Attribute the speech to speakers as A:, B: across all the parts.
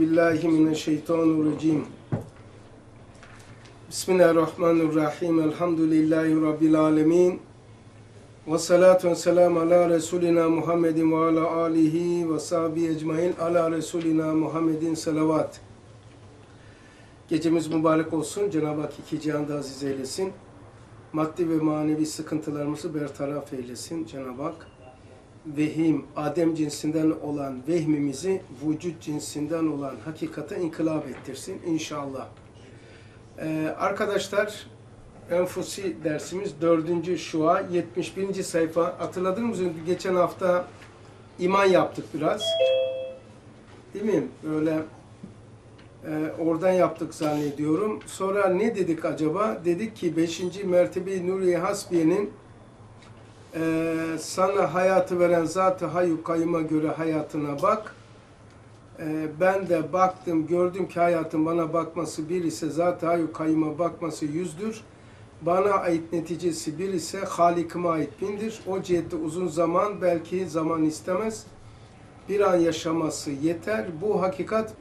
A: billahi mineşşeytanirracim. Bismillahirrahmanirrahim. Elhamdülillahi Rabbil alemin. Ve salatu ve selamu ala Resulina Muhammedin ve ala alihi ve sahbihi ecmain ala Resulina Muhammedin salavat. Gecemiz mübarek olsun. Cenab-ı Hak iki cihanda aziz eylesin. Maddi ve manevi sıkıntılarımızı bertaraf eylesin Cenab-ı Hak. Vehim, Adem cinsinden olan vehmimizi vücut cinsinden olan hakikate inkılap ettirsin inşallah. Ee, arkadaşlar, Enfusi dersimiz 4. Şua 71. sayfa. Hatırladınız mı? Geçen hafta iman yaptık biraz. Değil mi? Böyle e, oradan yaptık zannediyorum. Sonra ne dedik acaba? Dedik ki 5. mertebe Nuri Hasbiye'nin e, sana hayatı veren zat-ı kayyuma göre hayatına bak. E, ben de baktım, gördüm ki hayatın bana bakması bir ise zat-ı kayyuma bakması yüzdür. Bana ait neticesi bir ise Halik'ime ait bindir. O cihette uzun zaman belki zaman istemez. Bir an yaşaması yeter. Bu hakikat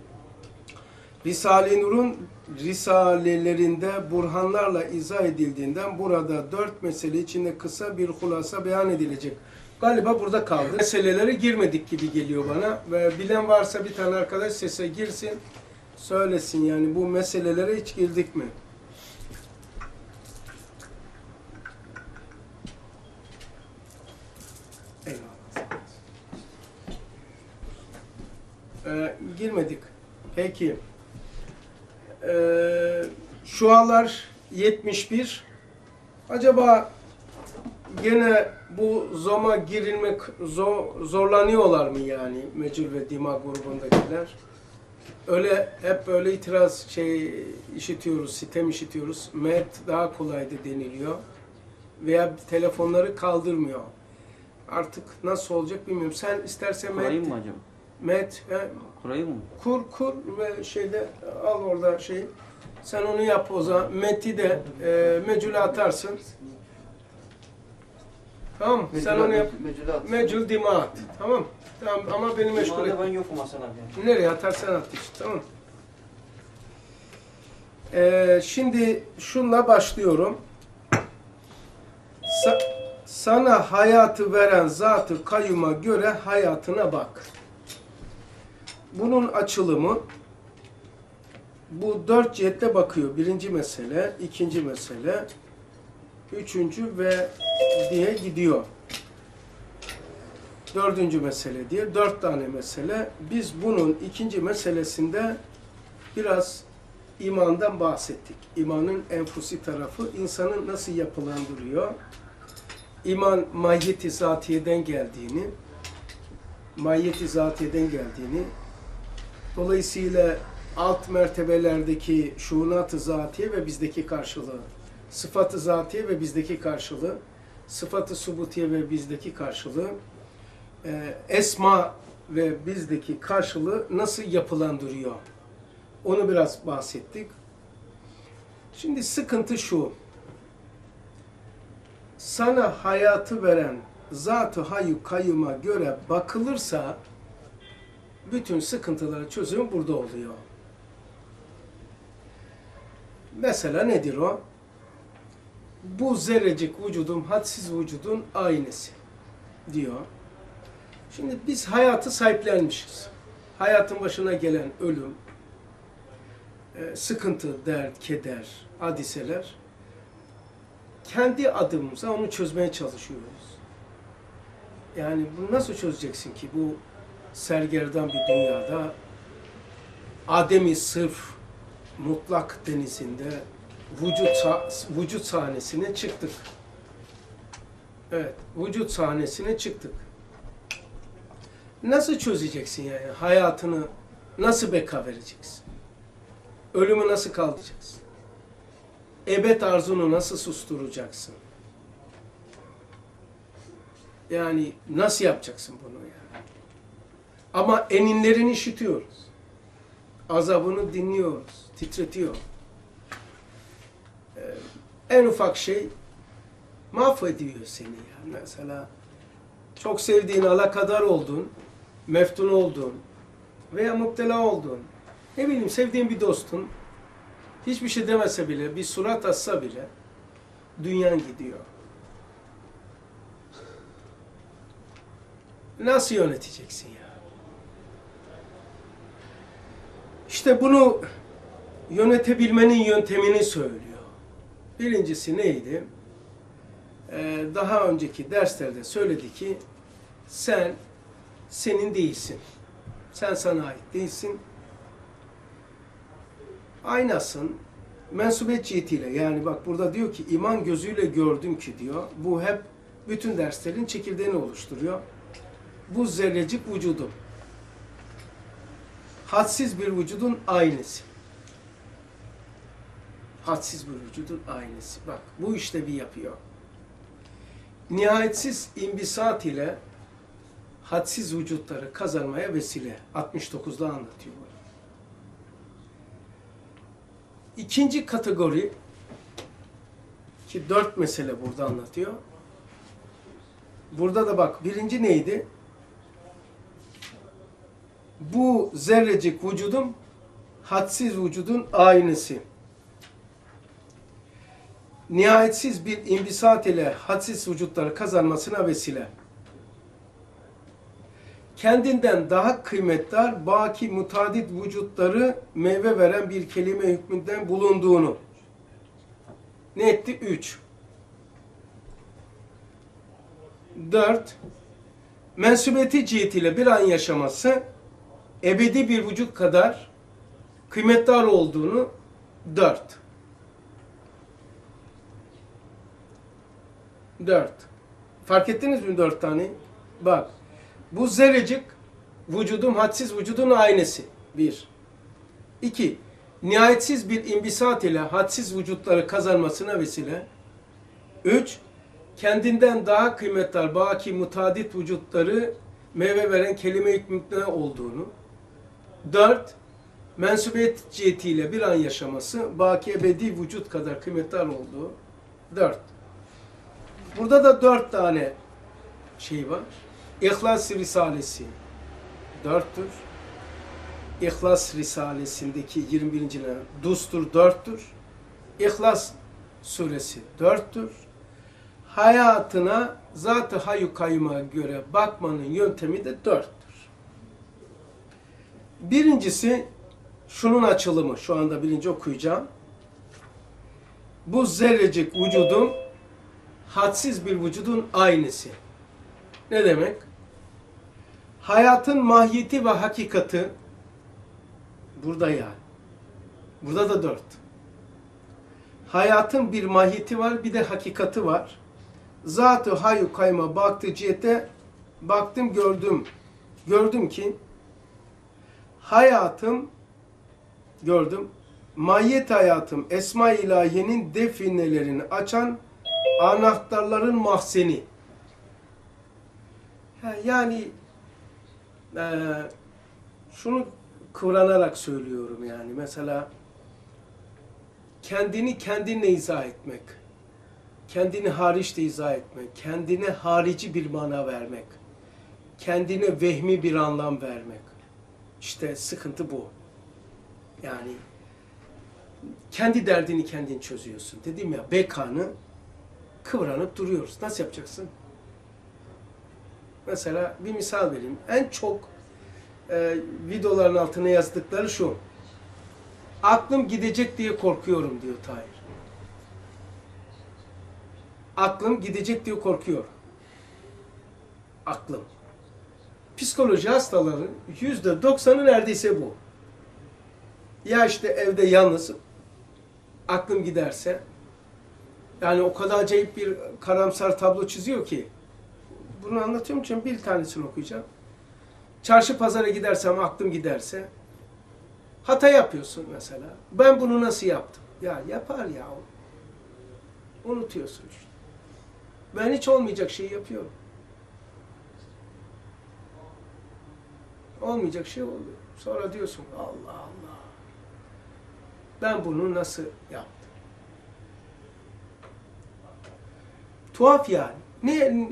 A: Risale-i Nur'un risalelerinde burhanlarla izah edildiğinden burada dört mesele içinde kısa bir hulasa beyan edilecek. Galiba burada kaldı. Meselelere girmedik gibi geliyor bana. Ve bilen varsa bir tane arkadaş sese girsin, söylesin yani bu meselelere hiç girdik mi? Ee, girmedik. Peki. Ee, şualar 71. Acaba gene bu zoma girilmek zor, zorlanıyorlar mı yani Mecül ve Dima grubundakiler? Öyle hep böyle itiraz şey işitiyoruz, sitem işitiyoruz. Met daha kolaydı deniliyor. Veya telefonları kaldırmıyor. Artık nasıl olacak bilmiyorum. Sen istersen Met,
B: mı acaba?
A: Met he,
B: Kurayım mı?
A: kur kur ve şeyde al orada şey. Sen onu yap o zaman. Meti de e, mecule atarsın. Tamam mı? Sen onu yap. Mecul dima at. Tamam. Tamam ama beni meşgul et.
B: ben yokum Hasan abi.
A: Nereye atarsan at işte. Tamam. Ee, şimdi şunla başlıyorum. Sa- sana hayatı veren zatı kayyuma göre hayatına bak. Bunun açılımı bu dört cihette bakıyor. Birinci mesele, ikinci mesele, üçüncü ve diye gidiyor. Dördüncü mesele diye dört tane mesele. Biz bunun ikinci meselesinde biraz imandan bahsettik. İmanın enfusi tarafı insanı nasıl yapılandırıyor? İman mahiyeti zatiyeden geldiğini, mahiyeti zatiyeden geldiğini, dolayısıyla alt mertebelerdeki şuunat-ı zatiye ve bizdeki karşılığı, sıfat-ı zatiye ve bizdeki karşılığı, sıfat-ı subutiye ve bizdeki karşılığı, e, esma ve bizdeki karşılığı nasıl yapılandırıyor? Onu biraz bahsettik. Şimdi sıkıntı şu. Sana hayatı veren zat-ı hayyu kayyuma göre bakılırsa bütün sıkıntıların çözümü burada oluyor. Mesela nedir o? Bu zerrecik vücudun, hadsiz vücudun aynısı diyor. Şimdi biz hayatı sahiplenmişiz. Hayatın başına gelen ölüm, e, sıkıntı, dert, keder, hadiseler kendi adımıza onu çözmeye çalışıyoruz. Yani bunu nasıl çözeceksin ki bu sergerdan bir dünyada Adem'i sırf mutlak denizinde vücut, vücut sahnesine çıktık. Evet, vücut sahnesine çıktık. Nasıl çözeceksin yani? Hayatını nasıl beka vereceksin? Ölümü nasıl kaldıracaksın? Ebed arzunu nasıl susturacaksın? Yani nasıl yapacaksın bunu yani? Ama eninlerini işitiyoruz. Azabını dinliyoruz. Titretiyor. Ee, en ufak şey mahvediyor seni ya. Mesela çok sevdiğin, alakadar oldun, meftun oldun veya muktela oldun. ne bileyim sevdiğin bir dostun hiçbir şey demese bile, bir surat atsa bile dünyan gidiyor. Nasıl yöneteceksin ya? İşte bunu yönetebilmenin yöntemini söylüyor. Birincisi neydi? Ee, daha önceki derslerde söyledi ki sen senin değilsin. Sen sana ait değilsin. Aynasın. Mensubiyet cihetiyle yani bak burada diyor ki iman gözüyle gördüm ki diyor. Bu hep bütün derslerin çekirdeğini oluşturuyor. Bu zerrecik vücudum. Hadsiz bir vücudun aynısı. Hadsiz bir vücudun aynısı. Bak bu işte bir yapıyor. Nihayetsiz imbisat ile hadsiz vücutları kazanmaya vesile. 69'da anlatıyor bunu. İkinci kategori ki dört mesele burada anlatıyor. Burada da bak birinci neydi? Bu zerrecik vücudum hadsiz vücudun aynısı. Nihayetsiz bir imbisat ile hadsiz vücutları kazanmasına vesile. Kendinden daha kıymetli baki mutadit vücutları meyve veren bir kelime hükmünden bulunduğunu. Ne etti? Üç. Dört. Mensubiyeti cihetiyle bir an yaşaması ebedi bir vücut kadar kıymetli olduğunu dört. Dört. Fark ettiniz mi dört tane? Bak. Bu zerrecik vücudum hadsiz vücudun aynısı. Bir. İki. Nihayetsiz bir imbisat ile hadsiz vücutları kazanmasına vesile. Üç. Kendinden daha kıymetli baki mutadit vücutları meyve veren kelime hükmünde olduğunu. Dört. Mensubiyet cihetiyle bir an yaşaması baki ebedi vücut kadar kıymetli olduğu. Dört. Burada da dört tane şey var. İhlas Risalesi dörttür. İhlas Risalesindeki 21. ne? Dustur dörttür. İhlas suresi dörttür. Hayatına zat-ı hayu kayyuma göre bakmanın yöntemi de dörttür. Birincisi şunun açılımı. Şu anda birinci okuyacağım. Bu zerrecik vücudum hadsiz bir vücudun aynısı. Ne demek? Hayatın mahiyeti ve hakikati burada yani. Burada da dört. Hayatın bir mahiyeti var, bir de hakikati var. Zat-ı hayu kayma baktı cihete baktım gördüm. Gördüm ki hayatım gördüm. Mahiyet hayatım Esma-i İlahiye'nin definelerini açan anahtarların mahzeni. Yani e, şunu kıvranarak söylüyorum yani. Mesela kendini kendinle izah etmek, kendini hariçte izah etmek, kendine harici bir mana vermek, kendine vehmi bir anlam vermek. İşte sıkıntı bu. Yani kendi derdini kendin çözüyorsun. Dedim ya bekanı kıvranıp duruyoruz. Nasıl yapacaksın? Mesela bir misal vereyim. En çok e, videoların altına yazdıkları şu. Aklım gidecek diye korkuyorum diyor Tahir. Aklım gidecek diye korkuyor. Aklım. Psikoloji hastaları yüzde doksanı neredeyse bu. Ya işte evde yalnızım, aklım giderse, yani o kadar acayip bir karamsar tablo çiziyor ki, bunu anlatıyorum için bir tanesini okuyacağım. Çarşı pazara gidersem aklım giderse hata yapıyorsun mesela. Ben bunu nasıl yaptım? Ya yapar ya. Unutuyorsun işte. Ben hiç olmayacak şeyi yapıyorum. Olmayacak şey oluyor. Sonra diyorsun Allah Allah. Ben bunu nasıl yaptım? Tuhaf yani. Ne,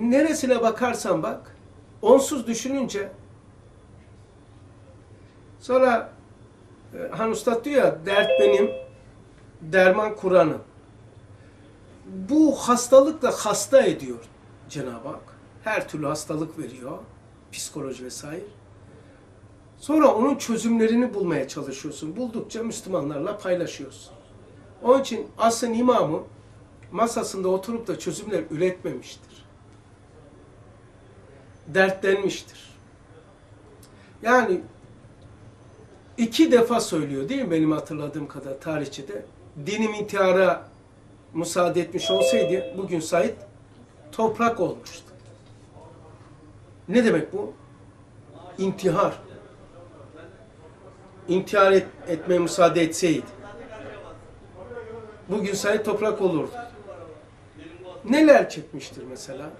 A: neresine bakarsan bak, onsuz düşününce sonra e, Han Ustad diyor ya, dert benim, derman Kur'an'ım. Bu hastalıkla hasta ediyor Cenab-ı Hak. Her türlü hastalık veriyor, psikoloji vesaire. Sonra onun çözümlerini bulmaya çalışıyorsun. Buldukça Müslümanlarla paylaşıyorsun. Onun için asrın imamı masasında oturup da çözümler üretmemiştir. Dertlenmiştir. Yani iki defa söylüyor değil mi benim hatırladığım kadar tarihçede? Dinim intihara müsaade etmiş olsaydı bugün Said toprak olmuştu. Ne demek bu? İntihar. İntihar et, etmeye müsaade etseydi. Bugün Said toprak olurdu. Neler çekmiştir mesela?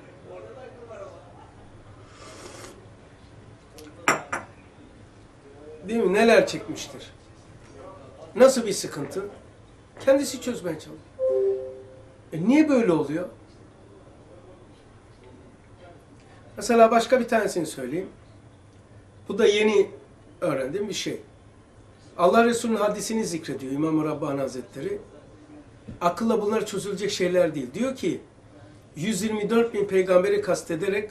A: Değil mi? Neler çekmiştir? Nasıl bir sıkıntı? Kendisi çözmeye çalışıyor. E niye böyle oluyor? Mesela başka bir tanesini söyleyeyim. Bu da yeni öğrendiğim bir şey. Allah Resulü'nün hadisini zikrediyor İmam-ı Rabbani Hazretleri. Akılla bunlar çözülecek şeyler değil. Diyor ki 124 bin peygamberi kastederek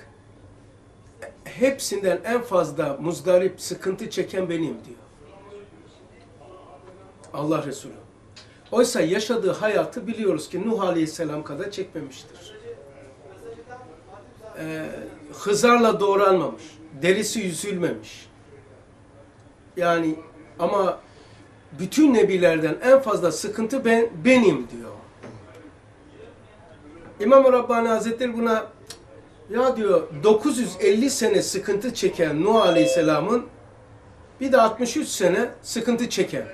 A: hepsinden en fazla muzdarip, sıkıntı çeken benim diyor. Allah Resulü. Oysa yaşadığı hayatı biliyoruz ki Nuh Aleyhisselam kadar çekmemiştir. Ee, hızarla doğranmamış, derisi yüzülmemiş. Yani ama bütün nebilerden en fazla sıkıntı ben benim diyor. İmam Rabbani Hazretleri buna ya diyor 950 sene sıkıntı çeken Nuh Aleyhisselam'ın bir de 63 sene sıkıntı çeken.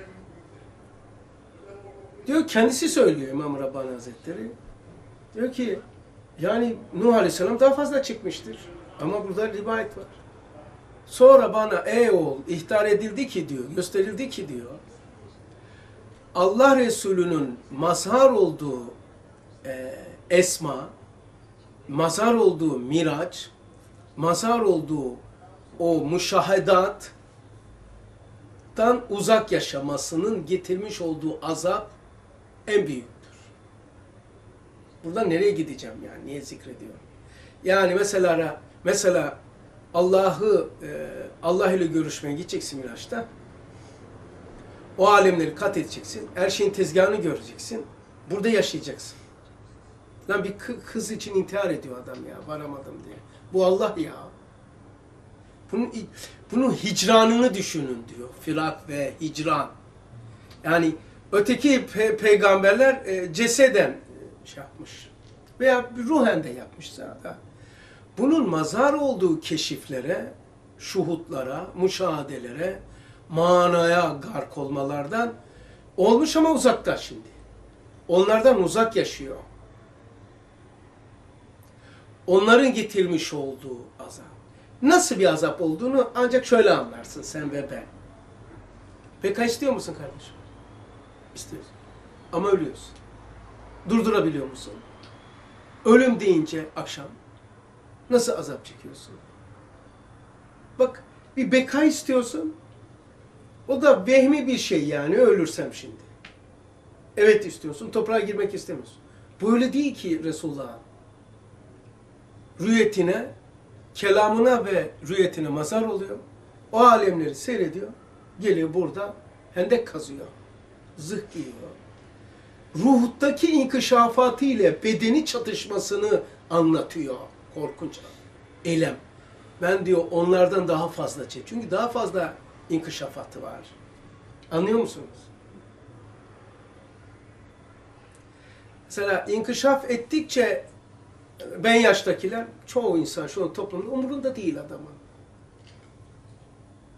A: Diyor kendisi söylüyor İmam Rabbani Hazretleri. Diyor ki yani Nuh Aleyhisselam daha fazla çıkmıştır. Ama burada rivayet var. Sonra bana ey oğul ihtar edildi ki diyor, gösterildi ki diyor. Allah Resulü'nün mazhar olduğu e, esma, mazhar olduğu miraç, mazhar olduğu o müşahedattan uzak yaşamasının getirmiş olduğu azap en büyüktür. Burada nereye gideceğim yani? Niye zikrediyorum? Yani mesela mesela Allah'ı e, Allah ile görüşmeye gideceksin Miraç'ta. O alemleri kat edeceksin. Her şeyin tezgahını göreceksin. Burada yaşayacaksın. Lan bir kız için intihar ediyor adam ya. Varamadım diye. Bu Allah ya. Bunun, bunun hicranını düşünün diyor. Firak ve hicran. Yani öteki pe peygamberler e, ceseden şey yapmış. Veya ruhen de yapmış zaten. Bunun mazhar olduğu keşiflere, şuhutlara, müşahadelere, manaya gark olmalardan olmuş ama uzakta şimdi. Onlardan uzak yaşıyor. Onların getirmiş olduğu azap. Nasıl bir azap olduğunu ancak şöyle anlarsın sen ve ben. Peki istiyor musun kardeşim? İstiyorsun. Ama ölüyorsun. Durdurabiliyor musun? Ölüm deyince akşam nasıl azap çekiyorsun? Bak bir beka istiyorsun. O da vehmi bir şey yani ölürsem şimdi. Evet istiyorsun, toprağa girmek istemiyorsun. Bu öyle değil ki Resulullah'ın. Rüyetine, kelamına ve rüyetine mazar oluyor. O alemleri seyrediyor. Geliyor burada hendek kazıyor. Zıh giyiyor. Ruhtaki inkişafatı ile bedeni çatışmasını anlatıyor. Korkunç. Elem. Ben diyor onlardan daha fazla çek. Çünkü daha fazla inkişafatı var. Anlıyor musunuz? Mesela inkişaf ettikçe ben yaştakiler, çoğu insan şu an toplumda umurunda değil adamın.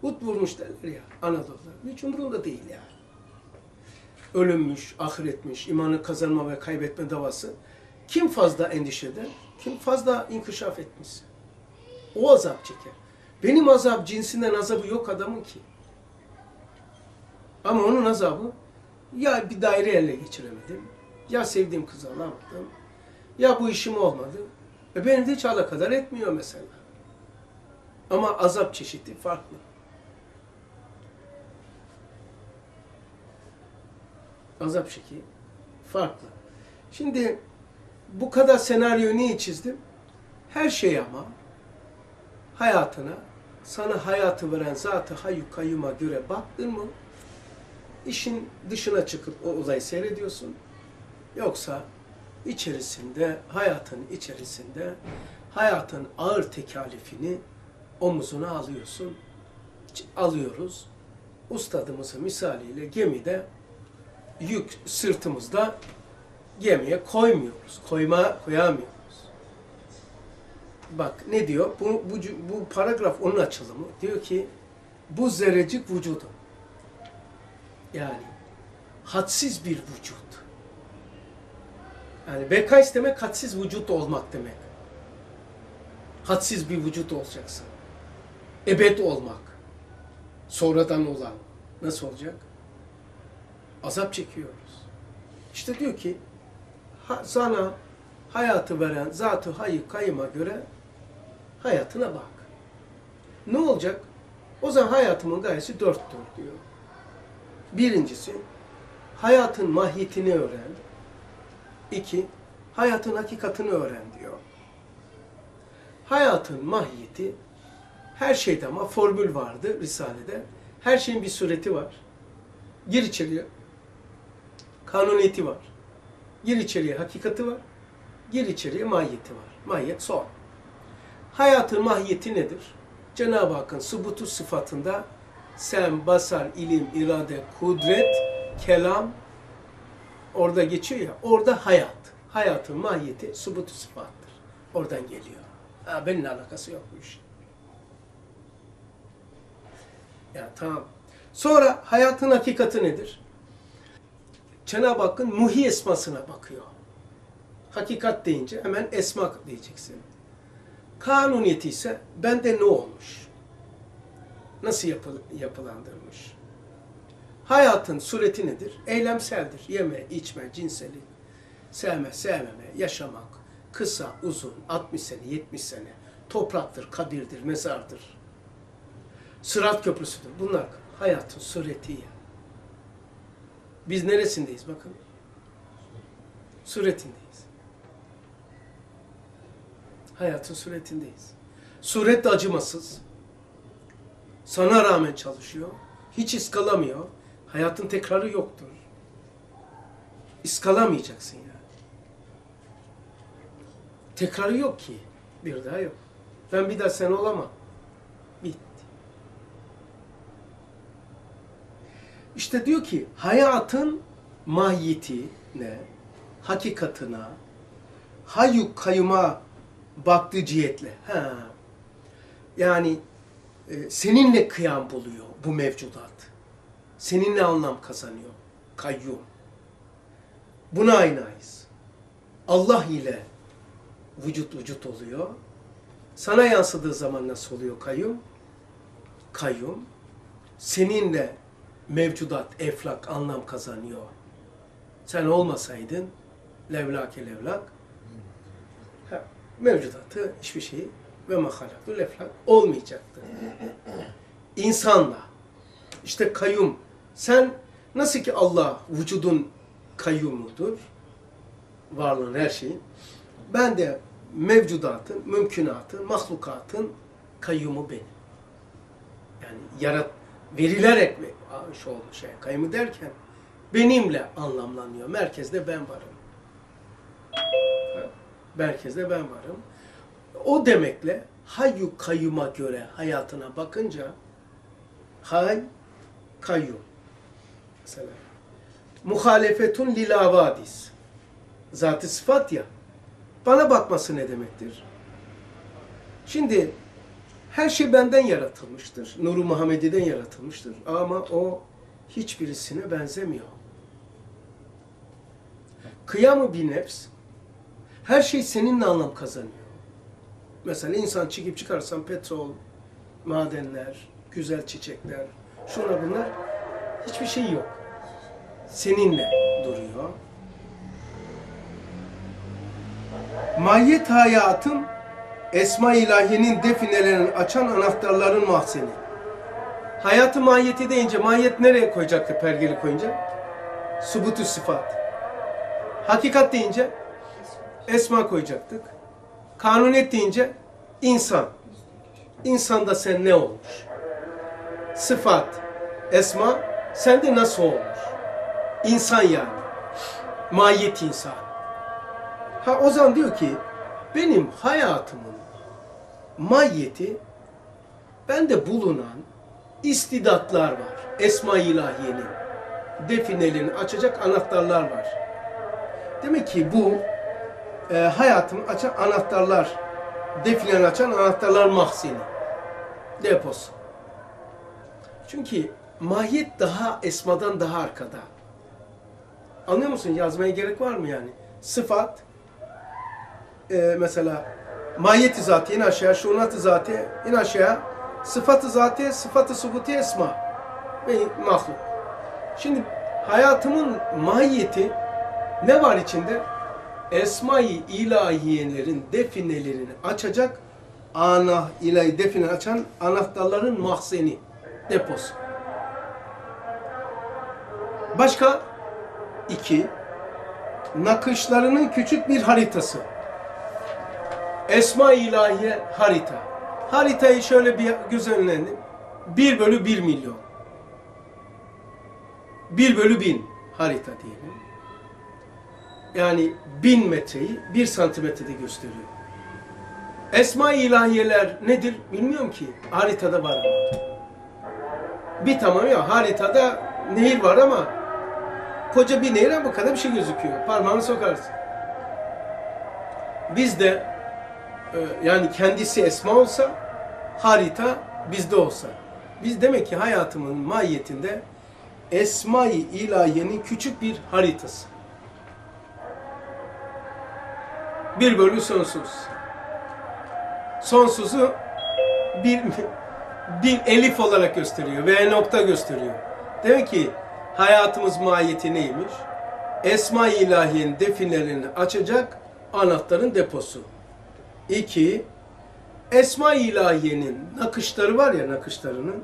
A: Ut vurmuş derler ya Anadolu'da. Hiç umurunda değil yani. Ölümmüş, ahiretmiş, imanı kazanma ve kaybetme davası. Kim fazla endişe? Kim fazla inkişaf etmişse. O azap çeker. Benim azap cinsinden azabı yok adamın ki. Ama onun azabı ya bir daire ele geçiremedim, ya sevdiğim kızı alamadım, ya bu işim olmadı. E beni de hiç alakadar etmiyor mesela. Ama azap çeşidi farklı. Azap çeki farklı. Şimdi bu kadar senaryoyu niye çizdim? Her şey ama hayatına, sana hayatı veren zatı hayyu kayyuma göre baktın mı, işin dışına çıkıp o olayı seyrediyorsun. Yoksa içerisinde, hayatın içerisinde hayatın ağır tekalifini omuzuna alıyorsun. Alıyoruz. Ustadımızın misaliyle gemide yük sırtımızda gemiye koymuyoruz. Koyma koyamıyoruz. Bak ne diyor? Bu, bu, bu paragraf onun açılımı. Diyor ki bu zerrecik vücudum. Yani hadsiz bir vücut. Yani beka istemek hadsiz vücut olmak demek. Hadsiz bir vücut olacaksın. Ebed olmak. Sonradan olan. Nasıl olacak? Azap çekiyoruz. İşte diyor ki ha- sana hayatı veren zatı hayı kayıma göre hayatına bak. Ne olacak? O zaman hayatımın gayesi dörttür diyor. Birincisi, hayatın mahiyetini öğren. İki, hayatın hakikatini öğren diyor. Hayatın mahiyeti, her şeyde ama formül vardı Risale'de. Her şeyin bir sureti var. Gir içeriye. Kanuniyeti var. Gir içeriye hakikati var. Gir içeriye mahiyeti var. Mahiyet son. Hayatın mahiyeti nedir? Cenab-ı Hakk'ın subutu sıfatında sem, basar, ilim, irade, kudret, kelam orada geçiyor ya. Orada hayat. Hayatın mahiyeti subutu sıfattır. Oradan geliyor. Ha, benimle alakası yok bu işin. Ya tamam. Sonra hayatın hakikati nedir? Cenab-ı Hakk'ın muhi esmasına bakıyor. Hakikat deyince hemen esma diyeceksin. Kanuniyeti ise bende ne olmuş? Nasıl yapı, yapılandırmış? Hayatın sureti nedir? Eylemseldir. Yeme, içme, cinsellik, sevme, sevmeme, yaşamak, kısa, uzun, 60 sene, 70 sene, topraktır, kabirdir, mezardır. Sırat köprüsüdür. Bunlar hayatın sureti. Biz neresindeyiz bakın? Suretindeyiz. Hayatın suretindeyiz. Suret de acımasız. Sana rağmen çalışıyor. Hiç iskalamıyor. Hayatın tekrarı yoktur. İskalamayacaksın yani. Tekrarı yok ki. Bir daha yok. Ben bir daha sen olamam. Bitti. İşte diyor ki hayatın mahiyetine, hakikatına, hayyu kayyuma baktığı cihetle. Ha. Yani e, seninle kıyam buluyor bu mevcudat. Seninle anlam kazanıyor. Kayyum. Buna aynayız. Allah ile vücut vücut oluyor. Sana yansıdığı zaman nasıl oluyor kayyum? Kayyum. Seninle mevcudat, eflak anlam kazanıyor. Sen olmasaydın levlake levlak mevcudatı hiçbir şey ve mahalakul eflak olmayacaktı. İnsanla işte kayyum sen nasıl ki Allah vücudun kayyumudur varlığın her şeyin ben de mevcudatın, mümkünatın, mahlukatın kayyumu benim. Yani yarat verilerek şu oldu şey kayyumu derken benimle anlamlanıyor. Merkezde ben varım. Merkezde ben varım. O demekle hayyu kayyuma göre hayatına bakınca hay kayyum. Mesela muhalefetun lil avadis. Zat-ı sıfat ya. Bana bakması ne demektir? Şimdi her şey benden yaratılmıştır. Nuru Muhammedi'den yaratılmıştır. Ama o hiçbirisine benzemiyor. Kıyamı bir nefs, her şey seninle anlam kazanıyor. Mesela insan çekip çıkarsan petrol, madenler, güzel çiçekler, şuna bunlar hiçbir şey yok. Seninle duruyor. Mahiyet hayatın Esma ilahinin definelerini açan anahtarların mahzeni. Hayatı mahiyeti deyince mahiyet nereye koyacaktı pergeli koyunca? Subutu sıfat. Hakikat deyince esma koyacaktık. Kanuniyet deyince insan. İnsanda sen ne olmuş? Sıfat, esma sende nasıl olmuş? İnsan yani. Mahiyet insan. Ha Ozan diyor ki benim hayatımın mahiyeti bende bulunan istidatlar var. Esma-i ilahiyenin definelerini açacak anahtarlar var. Demek ki bu e, hayatımı açan anahtarlar, definelerini açan anahtarlar mahzeni, deposu. Çünkü mahiyet daha esmadan daha arkada. Anlıyor musun? Yazmaya gerek var mı yani? Sıfat, e, mesela mahiyeti zati in aşağı, şunatı zati in aşağı, sıfatı zati, sıfatı subuti esma ve mahluk. Şimdi hayatımın mahiyeti ne var içinde? Esma-i ilahiyelerin definelerini açacak ana ilahi define açan anahtarların mahzeni, deposu. Başka iki, nakışlarının küçük bir haritası. Esma-i ilahiye harita. Haritayı şöyle bir gözlemleyelim. 1 bölü 1 milyon. 1 bölü 1000 harita diyelim. Yani 1000 metreyi 1 santimetrede gösteriyor. Esma-i ilahiyeler nedir bilmiyorum ki. Haritada var ama. Bir tamam ya haritada nehir var ama koca bir nehir ama kadar bir şey gözüküyor. Parmağını sokarsın. Biz de yani kendisi esma olsa harita bizde olsa. Biz demek ki hayatımın mahiyetinde Esma-i İlahiye'nin küçük bir haritası. Bir bölü sonsuz. Sonsuzu bir, bir elif olarak gösteriyor ve nokta gösteriyor. Demek ki hayatımız mahiyeti neymiş? Esma-i İlahiye'nin definelerini açacak anahtarın deposu. İki, Esma-i İlahiye'nin nakışları var ya nakışlarının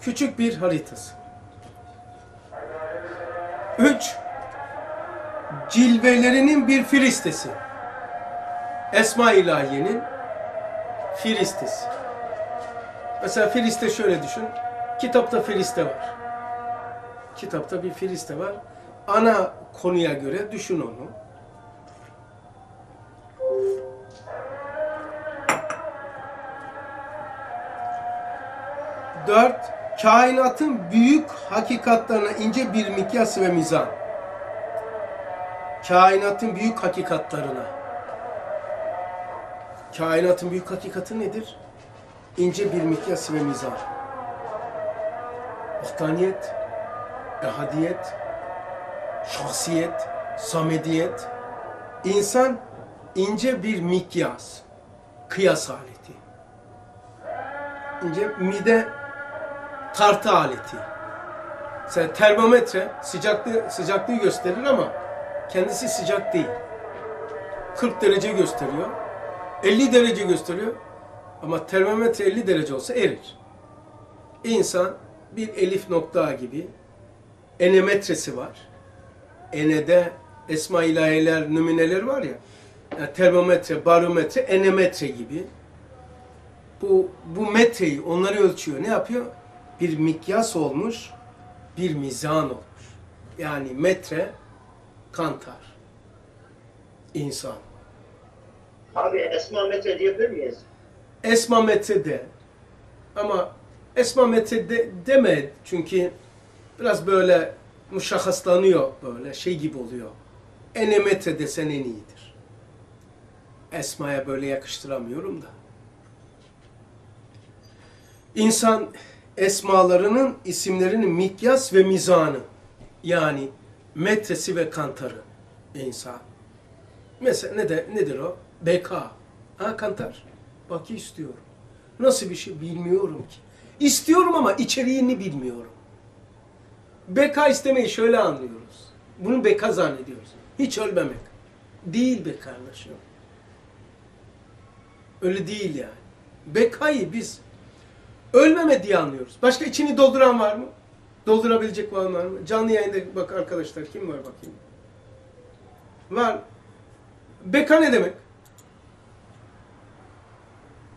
A: küçük bir haritası. Üç, cilvelerinin bir filistesi. Esma-i İlahiye'nin filistesi. Mesela filiste şöyle düşün. Kitapta filiste var. Kitapta bir filiste var. Ana konuya göre düşün onu. Dört, kainatın büyük hakikatlarına ince bir mikyas ve mizan. Kainatın büyük hakikatlarına. Kainatın büyük hakikati nedir? İnce bir mikyas ve mizan. Vahdaniyet, ehadiyet, şahsiyet, samediyet. İnsan ince bir mikyas, kıyas aleti. İnce mide tartı aleti. Mesela termometre sıcaklığı, sıcaklığı gösterir ama kendisi sıcak değil. 40 derece gösteriyor. 50 derece gösteriyor. Ama termometre 50 derece olsa erir. İnsan bir elif nokta gibi enemetresi var. Enede esma ilahiler, nümuneler var ya. Yani termometre, barometre, enemetre gibi. Bu, bu metreyi onları ölçüyor. Ne yapıyor? Bir mikyas olmuş, bir mizan olmuş. Yani metre, kantar. İnsan.
B: Abi esma metre diyebilir miyiz?
A: Esma metre de. Ama esma metre de, deme çünkü biraz böyle muşahhaslanıyor böyle şey gibi oluyor. Enemetre desen en iyidir. Esma'ya böyle yakıştıramıyorum da. İnsan esmalarının isimlerinin mikyas ve mizanı yani metresi ve kantarı insan. Mesela ne de, nedir o? Beka. Ha kantar. Baki istiyorum. Nasıl bir şey bilmiyorum ki. İstiyorum ama içeriğini bilmiyorum. Beka istemeyi şöyle anlıyoruz. Bunu beka zannediyoruz. Hiç ölmemek. Değil be kardeşim. Öyle değil yani. Bekayı biz ölmeme diye anlıyoruz. Başka içini dolduran var mı? Doldurabilecek var mı? Canlı yayında bak arkadaşlar kim var bakayım. Var. Beka ne demek?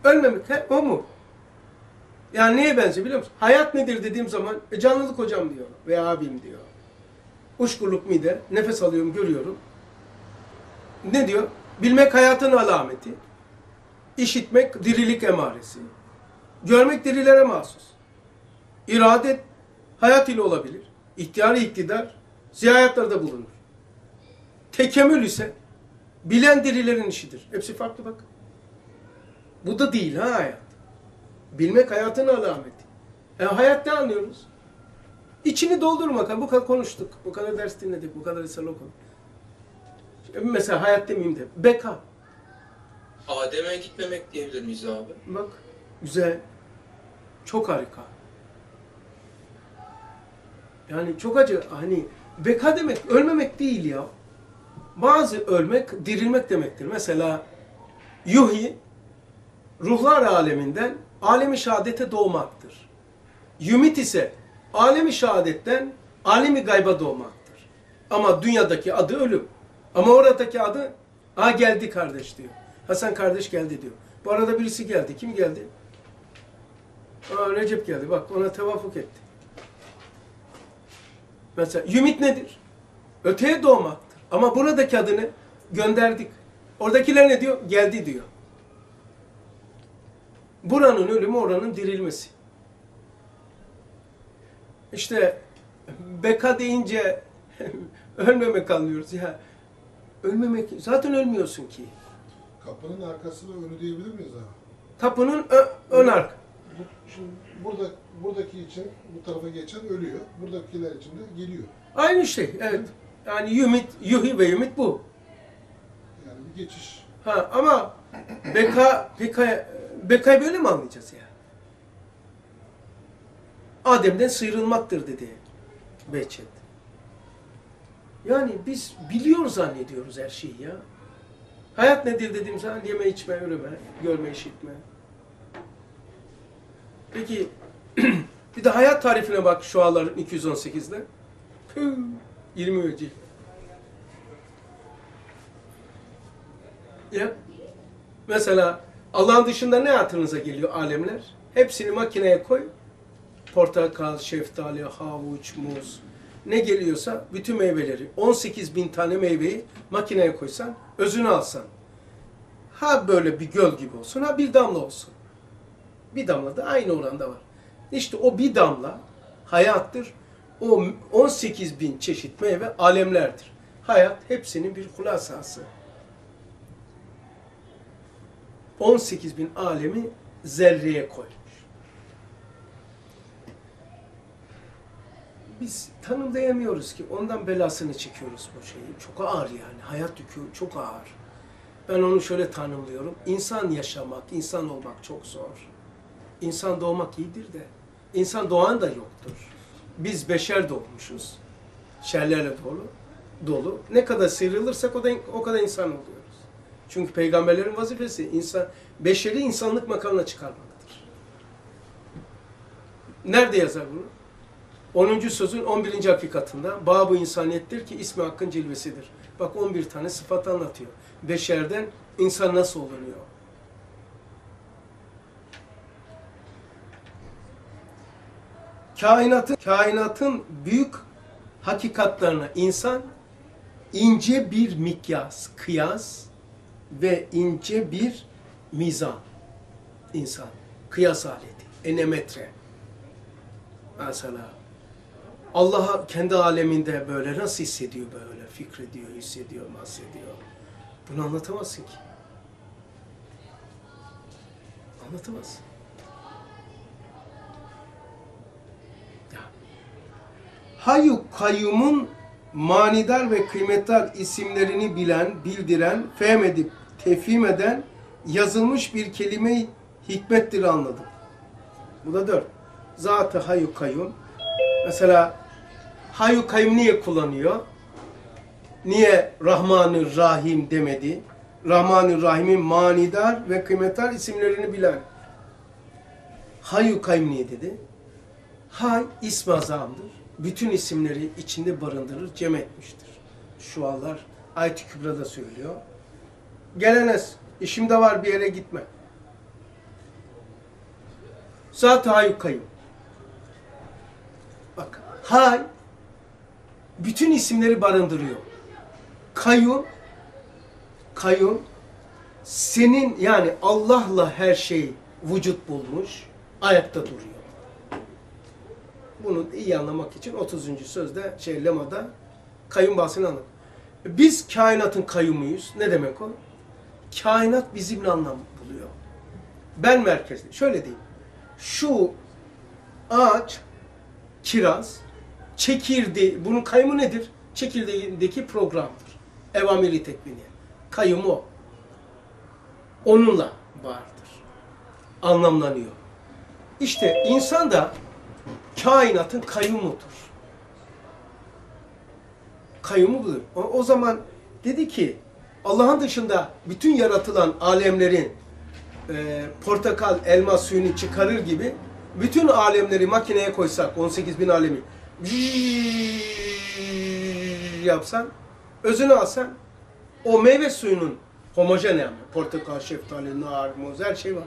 A: Ölmemek. He, o mu? Yani neye benziyor biliyor musun? Hayat nedir dediğim zaman e, canlılık hocam diyor veya abim diyor. Uşkurluk mide, nefes alıyorum, görüyorum. Ne diyor? Bilmek hayatın alameti. İşitmek dirilik emaresi. Görmek dirilere mahsus. İrade hayat ile olabilir. İhtiyari iktidar ziyayatlarda bulunur. Tekemül ise bilen dirilerin işidir. Hepsi farklı bak. Bu da değil ha hayat. Bilmek hayatın alameti. E hayat ne anlıyoruz? İçini doldurmak. Bu kadar konuştuk. Bu kadar ders dinledik. Bu kadar risale okuduk. Şimdi Mesela hayat demeyeyim de. Beka.
C: Adem'e gitmemek diyebilir miyiz abi?
A: Bak. Güzel. Çok harika. Yani çok acı. Hani beka demek ölmemek değil ya. Bazı ölmek dirilmek demektir. Mesela yuhi ruhlar aleminden alemi şehadete doğmaktır. Yumit ise alemi şehadetten alemi gayba doğmaktır. Ama dünyadaki adı ölüm. Ama oradaki adı ha geldi kardeş diyor. Hasan kardeş geldi diyor. Bu arada birisi geldi. Kim geldi? Aa, Recep geldi. Bak ona tevafuk etti. Mesela yumit nedir? Öteye doğmaktır. Ama buradaki adını gönderdik. Oradakiler ne diyor? Geldi diyor. Buranın ölümü oranın dirilmesi. İşte beka deyince ölmemek anlıyoruz ya. Ölmemek, zaten ölmüyorsun ki.
D: Kapının arkası ve önü diyebilir miyiz abi?
A: Kapının ö- ön arka.
D: Bu, şimdi burada buradaki için bu tarafa geçen ölüyor. Buradakiler için de geliyor.
A: Aynı şey, evet. Yani yumit, yuhi ve yumit bu.
D: Yani bir geçiş.
A: Ha ama beka, beka, bekayı böyle mi anlayacağız ya? Adem'den sıyrılmaktır dedi Behçet. Yani biz biliyoruz zannediyoruz her şeyi ya. Hayat nedir dediğim zaman yeme içme, üreme, görme, işitme. Peki bir de hayat tarifine bak şu ağların 218'de. Püh, 20 vecih. Ya. Mesela Allah'ın dışında ne hatırınıza geliyor alemler? Hepsini makineye koy. Portakal, şeftali, havuç, muz. Ne geliyorsa bütün meyveleri. 18 bin tane meyveyi makineye koysan, özünü alsan. Ha böyle bir göl gibi olsun, ha bir damla olsun. Bir damla da aynı oranda var. İşte o bir damla hayattır. O 18 bin çeşit meyve alemlerdir. Hayat hepsinin bir hulasası. 18 bin alemi zerreye koymuş. Biz tanımlayamıyoruz ki ondan belasını çekiyoruz bu şeyi. Çok ağır yani. Hayat yükü çok ağır. Ben onu şöyle tanımlıyorum. İnsan yaşamak, insan olmak çok zor. İnsan doğmak iyidir de insan doğan da yoktur. Biz beşer doğmuşuz. Şerlerle dolu. dolu. Ne kadar sıyrılırsak o, da, o kadar insan oluyoruz. Çünkü peygamberlerin vazifesi insan beşeri insanlık makamına çıkarmaktır. Nerede yazar bunu? 10. sözün 11. hakikatında Bab-ı insaniyettir ki ismi hakkın cilvesidir. Bak 11 tane sıfat anlatıyor. Beşerden insan nasıl olunuyor? Kainatın, kainatın büyük hakikatlarına insan ince bir mikyas, kıyas ve ince bir mizan insan. Kıyas aleti, enemetre. Mesela Allah'a kendi aleminde böyle nasıl hissediyor böyle, fikrediyor, hissediyor, bahsediyor. Bunu anlatamazsın ki. Anlatamazsın. Hayyu kayyumun manidar ve kıymetdar isimlerini bilen, bildiren, fehm edip tefhim eden yazılmış bir kelime hikmettir anladım. Bu da dört. Zat-ı hayyu kayyum. Mesela hayyu kayyum niye kullanıyor? Niye Rahman-ı Rahim demedi? Rahman-ı Rahim'in manidar ve kıymetdar isimlerini bilen. Hayyu kayyum niye dedi? Hay ismi azamdır. Bütün isimleri içinde barındırır, cem etmiştir. Şualar Ayet-i Kübra'da söylüyor. Gelenes, işimde var bir yere gitme. Zat-ı. Bak, hay bütün isimleri barındırıyor. Kayyum, kayyum senin yani Allah'la her şey vücut bulmuş, ayakta duruyor. Bunu iyi anlamak için 30. sözde şey lemada kayyum bahsini anlat. Biz kainatın kayyumuyuz. Ne demek o? Kainat bizimle anlam buluyor. Ben merkezli. Şöyle diyeyim. Şu ağaç kiraz çekirdeği, bunun kayyumu nedir? Çekirdeğindeki programdır. Evamiri tekvini. Kayyumu o. Onunla vardır. Anlamlanıyor. İşte insan da kainatın kayyumudur. Kayyumu budur. O, o zaman dedi ki Allah'ın dışında bütün yaratılan alemlerin e, portakal, elma suyunu çıkarır gibi bütün alemleri makineye koysak 18 bin alemi yapsan özünü alsan o meyve suyunun homojen yani portakal, şeftali, nar, muz her şey var.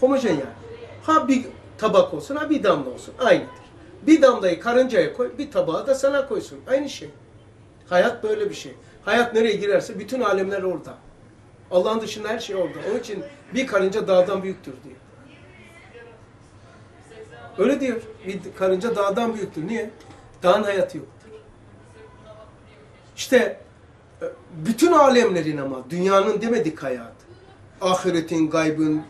A: Homojen yani. Ha bir tabak olsun ha bir damla olsun aynıdır. Bir damlayı karıncaya koy bir tabağı da sana koysun. Aynı şey. Hayat böyle bir şey. Hayat nereye girerse bütün alemler orada. Allah'ın dışında her şey orada. Onun için bir karınca dağdan büyüktür diyor. Öyle diyor. Bir karınca dağdan büyüktür. Niye? Dağın hayatı yoktur. İşte e, bütün alemlerin ama dünyanın demedik hayat. Ahiretin, gaybın,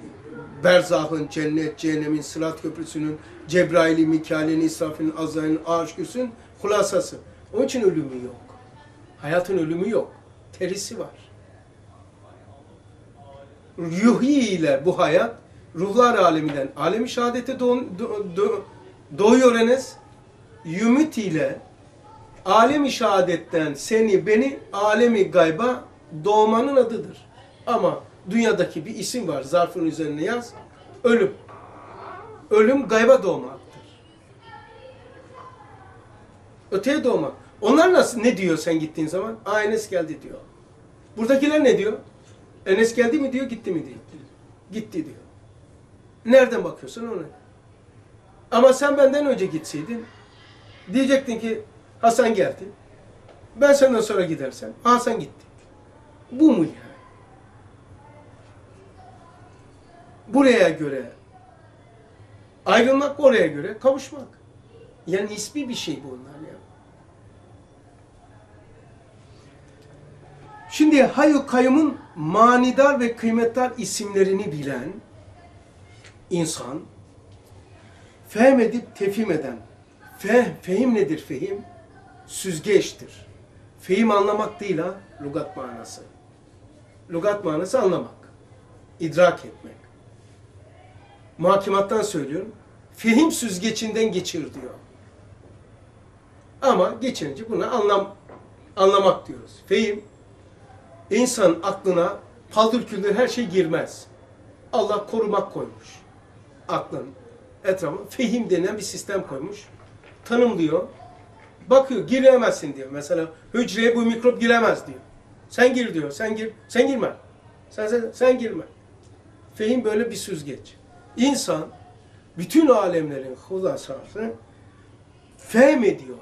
A: berzahın, cennet, cehennemin, sırat köprüsünün, Cebrail'i, Mikail'in, İsrafil'in, Azrail'in, arş kürsünün hulasası. Onun için ölümü yok. Hayatın ölümü yok. Terisi var. Ruhi ile bu hayat ruhlar aleminden alemi şehadete doğ, do, do, doğuyor Enes. Yümit ile alemi şehadetten seni beni alemi gayba doğmanın adıdır. Ama dünyadaki bir isim var. Zarfın üzerine yaz. Ölüm. Ölüm gayba doğmaktır. Öteye doğmak. Onlar nasıl ne diyor sen gittiğin zaman? Aa Enes geldi diyor. Buradakiler ne diyor? Enes geldi mi diyor, gitti mi diyor. Gitti diyor. Nereden bakıyorsun ona? Ama sen benden önce gitseydin, diyecektin ki Hasan geldi. Ben senden sonra gidersem Hasan gitti. Bu mu yani? Buraya göre ayrılmak, oraya göre kavuşmak. Yani nispi bir şey bunlar ya. Şimdi Hayyu Kayyum'un manidar ve kıymetdar isimlerini bilen insan, fehm edip tefhim eden, feh, fehim nedir fehim? Süzgeçtir. Fehim anlamak değil ha, lugat manası. Lugat manası anlamak, idrak etmek. Muhakimattan söylüyorum, fehim süzgecinden geçir diyor. Ama geçirince buna anlam anlamak diyoruz. Fehim, insan aklına paldır küldür her şey girmez. Allah korumak koymuş. Aklın etrafına fehim denen bir sistem koymuş. Tanımlıyor. Bakıyor giremezsin diyor. Mesela hücreye bu mikrop giremez diyor. Sen gir diyor. Sen gir. Sen girme. Sen, sen, sen girme. Fehim böyle bir süzgeç. İnsan bütün alemlerin hulasası fehm ediyor.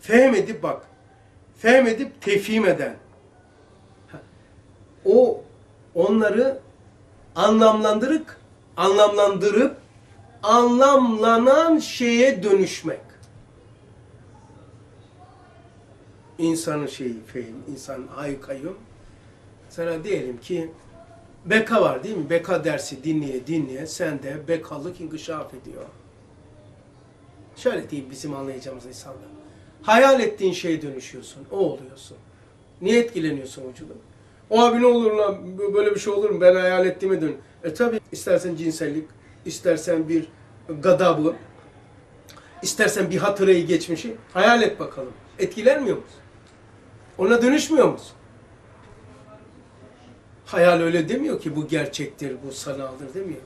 A: Fehm edip bak. Fehm edip tefhim eden. O onları anlamlandırıp anlamlandırıp anlamlanan şeye dönüşmek. İnsanın şeyi, fehim, insan ay kayyum. Sana diyelim ki beka var değil mi? Beka dersi dinleye dinleye sen de bekalık inkişaf ediyor. Şöyle diyeyim bizim anlayacağımız insanlar. Hayal ettiğin şeye dönüşüyorsun. O oluyorsun. Niye etkileniyorsun vücudun? O abi ne olur lan böyle bir şey olur mu? Ben hayal ettiğime dön. E tabi istersen cinsellik, istersen bir gadabı, istersen bir hatırayı geçmişi hayal et bakalım. Etkilenmiyor musun? Ona dönüşmüyor musun? Hayal öyle demiyor ki bu gerçektir, bu sanaldır demiyor.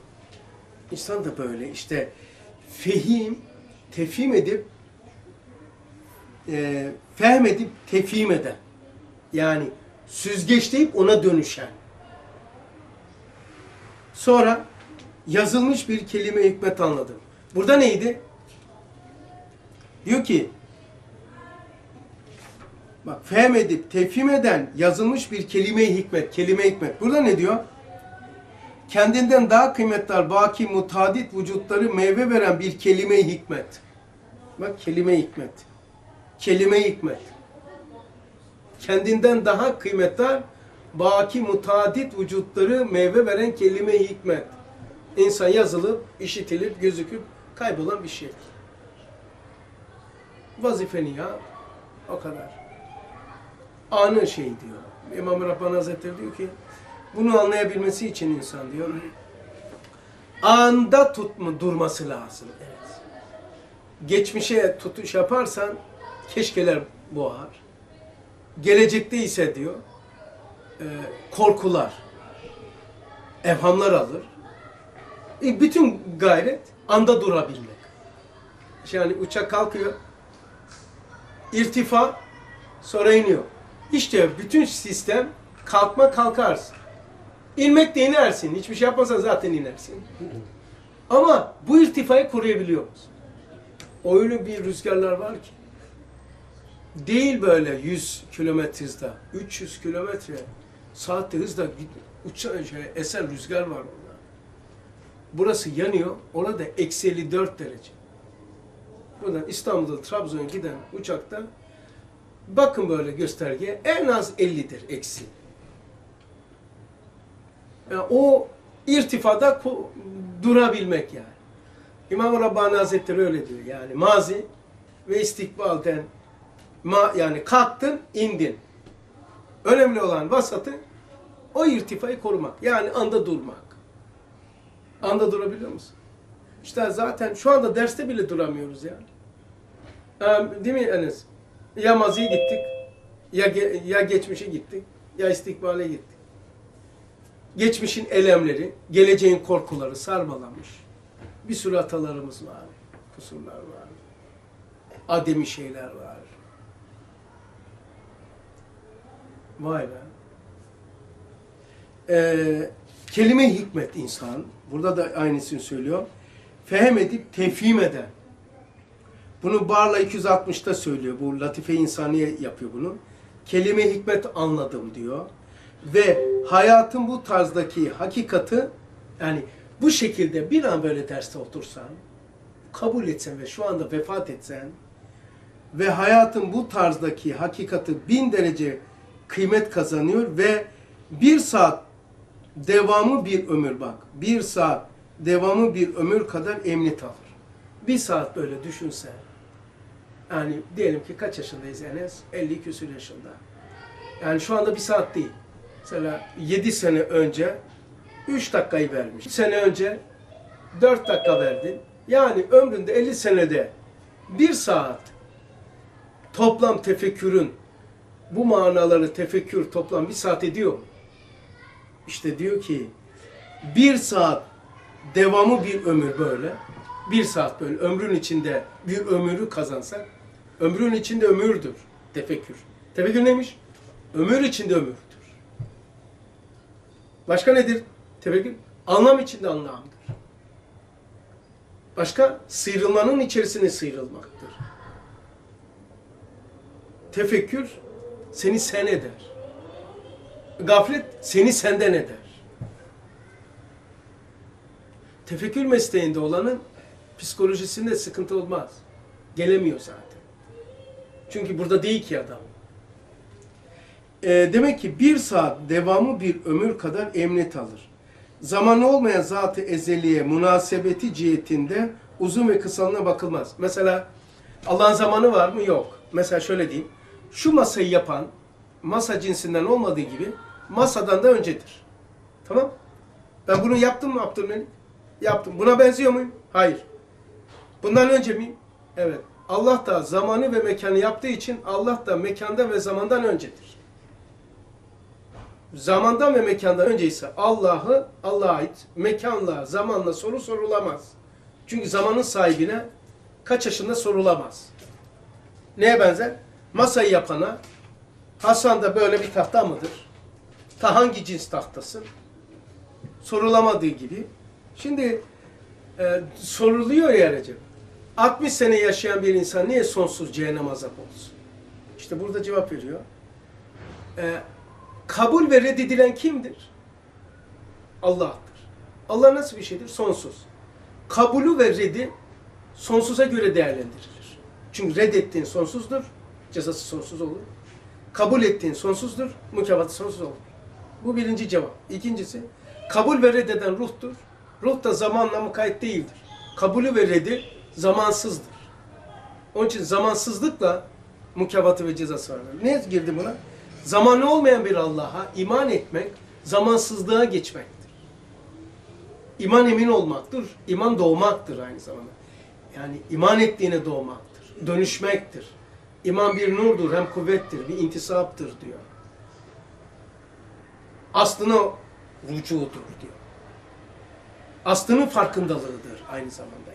A: İnsan da böyle işte fehim, tefhim edip e, fehmedip tefhim eden. Yani süzgeçleyip ona dönüşen. Sonra yazılmış bir kelime hikmet anladım. Burada neydi? Diyor ki bak fehmedip tefhim eden yazılmış bir kelime hikmet, kelime hikmet. Burada ne diyor? Kendinden daha kıymetli baki mutadit vücutları meyve veren bir kelime hikmet. Bak kelime hikmet. Kelime hikmet. Kendinden daha kıymetli baki mutadit vücutları meyve veren kelime hikmet. İnsan yazılıp, işitilip, gözüküp kaybolan bir şey. Vazifeni ya. O kadar. Anı şey diyor. İmam Rabbani Hazretleri diyor ki bunu anlayabilmesi için insan diyor anda tutma durması lazım. Evet. Geçmişe tutuş yaparsan keşkeler boğar. Gelecekte ise diyor e, korkular, evhamlar alır. E, bütün gayret anda durabilmek. Yani uçak kalkıyor, irtifa, sonra iniyor. İşte bütün sistem kalkma kalkarsın. İnmek de inersin. Hiçbir şey yapmasan zaten inersin. Ama bu irtifayı koruyabiliyor musun? Öyle bir rüzgarlar var ki. Değil böyle 100 kilometre hızda, 300 kilometre saatte hızda uçan şey, esen rüzgar var orada. Burası yanıyor, orada eksi 54 derece. Buradan İstanbul'da Trabzon'a giden uçakta bakın böyle göstergeye en az 50'dir eksi. Yani o irtifada durabilmek yani. İmam Rabbani Hazretleri öyle diyor yani mazi ve istikbalden ma, yani kalktın indin. Önemli olan vasatı o irtifayı korumak. Yani anda durmak. Anda durabiliyor musun? İşte zaten şu anda derste bile duramıyoruz yani. Değil mi Enes? Ya maziye gittik, ya, ge- ya geçmişe gittik, ya istikbale gittik. Geçmişin elemleri, geleceğin korkuları sarmalamış. Bir sürü hatalarımız var, kusurlar var, ademi şeyler var. Vay be. Ee, kelime hikmet insan, burada da aynısını söylüyor. Fehem edip tefhim eden. Bunu Barla 260'ta söylüyor. Bu Latife İnsaniye yapıyor bunu. Kelime hikmet anladım diyor. Ve hayatın bu tarzdaki hakikati yani bu şekilde bir an böyle derste otursan, kabul etsen ve şu anda vefat etsen ve hayatın bu tarzdaki hakikati bin derece kıymet kazanıyor ve bir saat devamı bir ömür bak. Bir saat devamı bir ömür kadar emniyet alır. Bir saat böyle düşünsen. Yani diyelim ki kaç yaşındayız Enes? 50 küsur yaşında. Yani şu anda bir saat değil. Mesela 7 sene önce 3 dakikayı vermiş. 3 sene önce 4 dakika verdin. Yani ömründe 50 senede bir saat toplam tefekkürün bu manaları tefekkür toplam bir saat ediyor? İşte diyor ki bir saat devamı bir ömür böyle. Bir saat böyle ömrün içinde bir ömürü kazansak ömrün içinde ömürdür tefekkür. Tefekkür neymiş? Ömür içinde ömürdür. Başka nedir tefekkür? Anlam içinde anlamdır. Başka sıyrılmanın içerisine sıyrılmaktır. Tefekkür seni sen eder. Gaflet seni senden eder. Tefekkür mesleğinde olanın psikolojisinde sıkıntı olmaz. Gelemiyor zaten. Çünkü burada değil ki adam. Ee, demek ki bir saat devamı bir ömür kadar emniyet alır. Zamanı olmayan zatı ezeliye münasebeti cihetinde uzun ve kısalığına bakılmaz. Mesela Allah'ın zamanı var mı? Yok. Mesela şöyle diyeyim. Şu masayı yapan masa cinsinden olmadığı gibi masadan da öncedir. Tamam? Ben bunu yaptım mı Abdülmelik? Yaptım. Buna benziyor muyum? Hayır. Bundan önce miyim? Evet. Allah da zamanı ve mekanı yaptığı için Allah da mekanda ve zamandan öncedir. Zamandan ve mekandan önce ise Allah'ı Allah'a ait mekanla, zamanla soru sorulamaz. Çünkü zamanın sahibine kaç yaşında sorulamaz. Neye benzer? Masayı yapana Hasan da böyle bir tahta mıdır? Ta hangi cins tahtasın? Sorulamadığı gibi. Şimdi e, soruluyor ya Recep. 60 sene yaşayan bir insan niye sonsuz cehennem azap olsun? İşte burada cevap veriyor. E, kabul ve reddedilen kimdir? Allah'tır. Allah nasıl bir şeydir? Sonsuz. Kabulü ve reddi sonsuza göre değerlendirilir. Çünkü reddettiğin sonsuzdur, cezası sonsuz olur. Kabul ettiğin sonsuzdur, mükafatı sonsuz olur. Bu birinci cevap. İkincisi, kabul ve reddeden ruhtur. Ruh da zamanla mukayyet değildir. Kabulü ve reddi zamansızdır. Onun için zamansızlıkla mükafatı ve cezası vardır. Ne girdi buna? Zamanı olmayan bir Allah'a iman etmek, zamansızlığa geçmektir. İman emin olmaktır, iman doğmaktır aynı zamanda. Yani iman ettiğine doğmaktır, dönüşmektir. İman bir nurdur, hem kuvvettir, bir intisaptır diyor. Aslına rücudur diyor. Aslının farkındalığıdır aynı zamanda.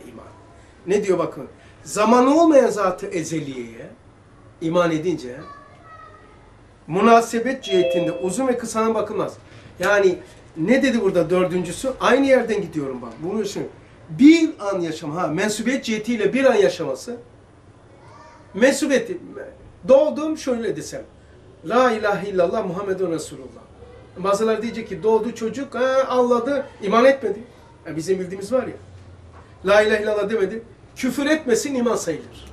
A: Ne diyor bakın? Zamanı olmayan zatı ezeliyeye iman edince münasebet cihetinde uzun ve kısana bakılmaz. Yani ne dedi burada dördüncüsü? Aynı yerden gidiyorum bak. Bunu düşün. Bir an yaşam, ha mensubiyet cihetiyle bir an yaşaması. Mensubiyeti, doğdum şöyle desem. La ilahe illallah Muhammedun Resulullah. Bazıları diyecek ki doğdu çocuk, ha, anladı, iman etmedi. Yani bizim bildiğimiz var ya. La ilahe illallah demedi. Küfür etmesin iman sayılır.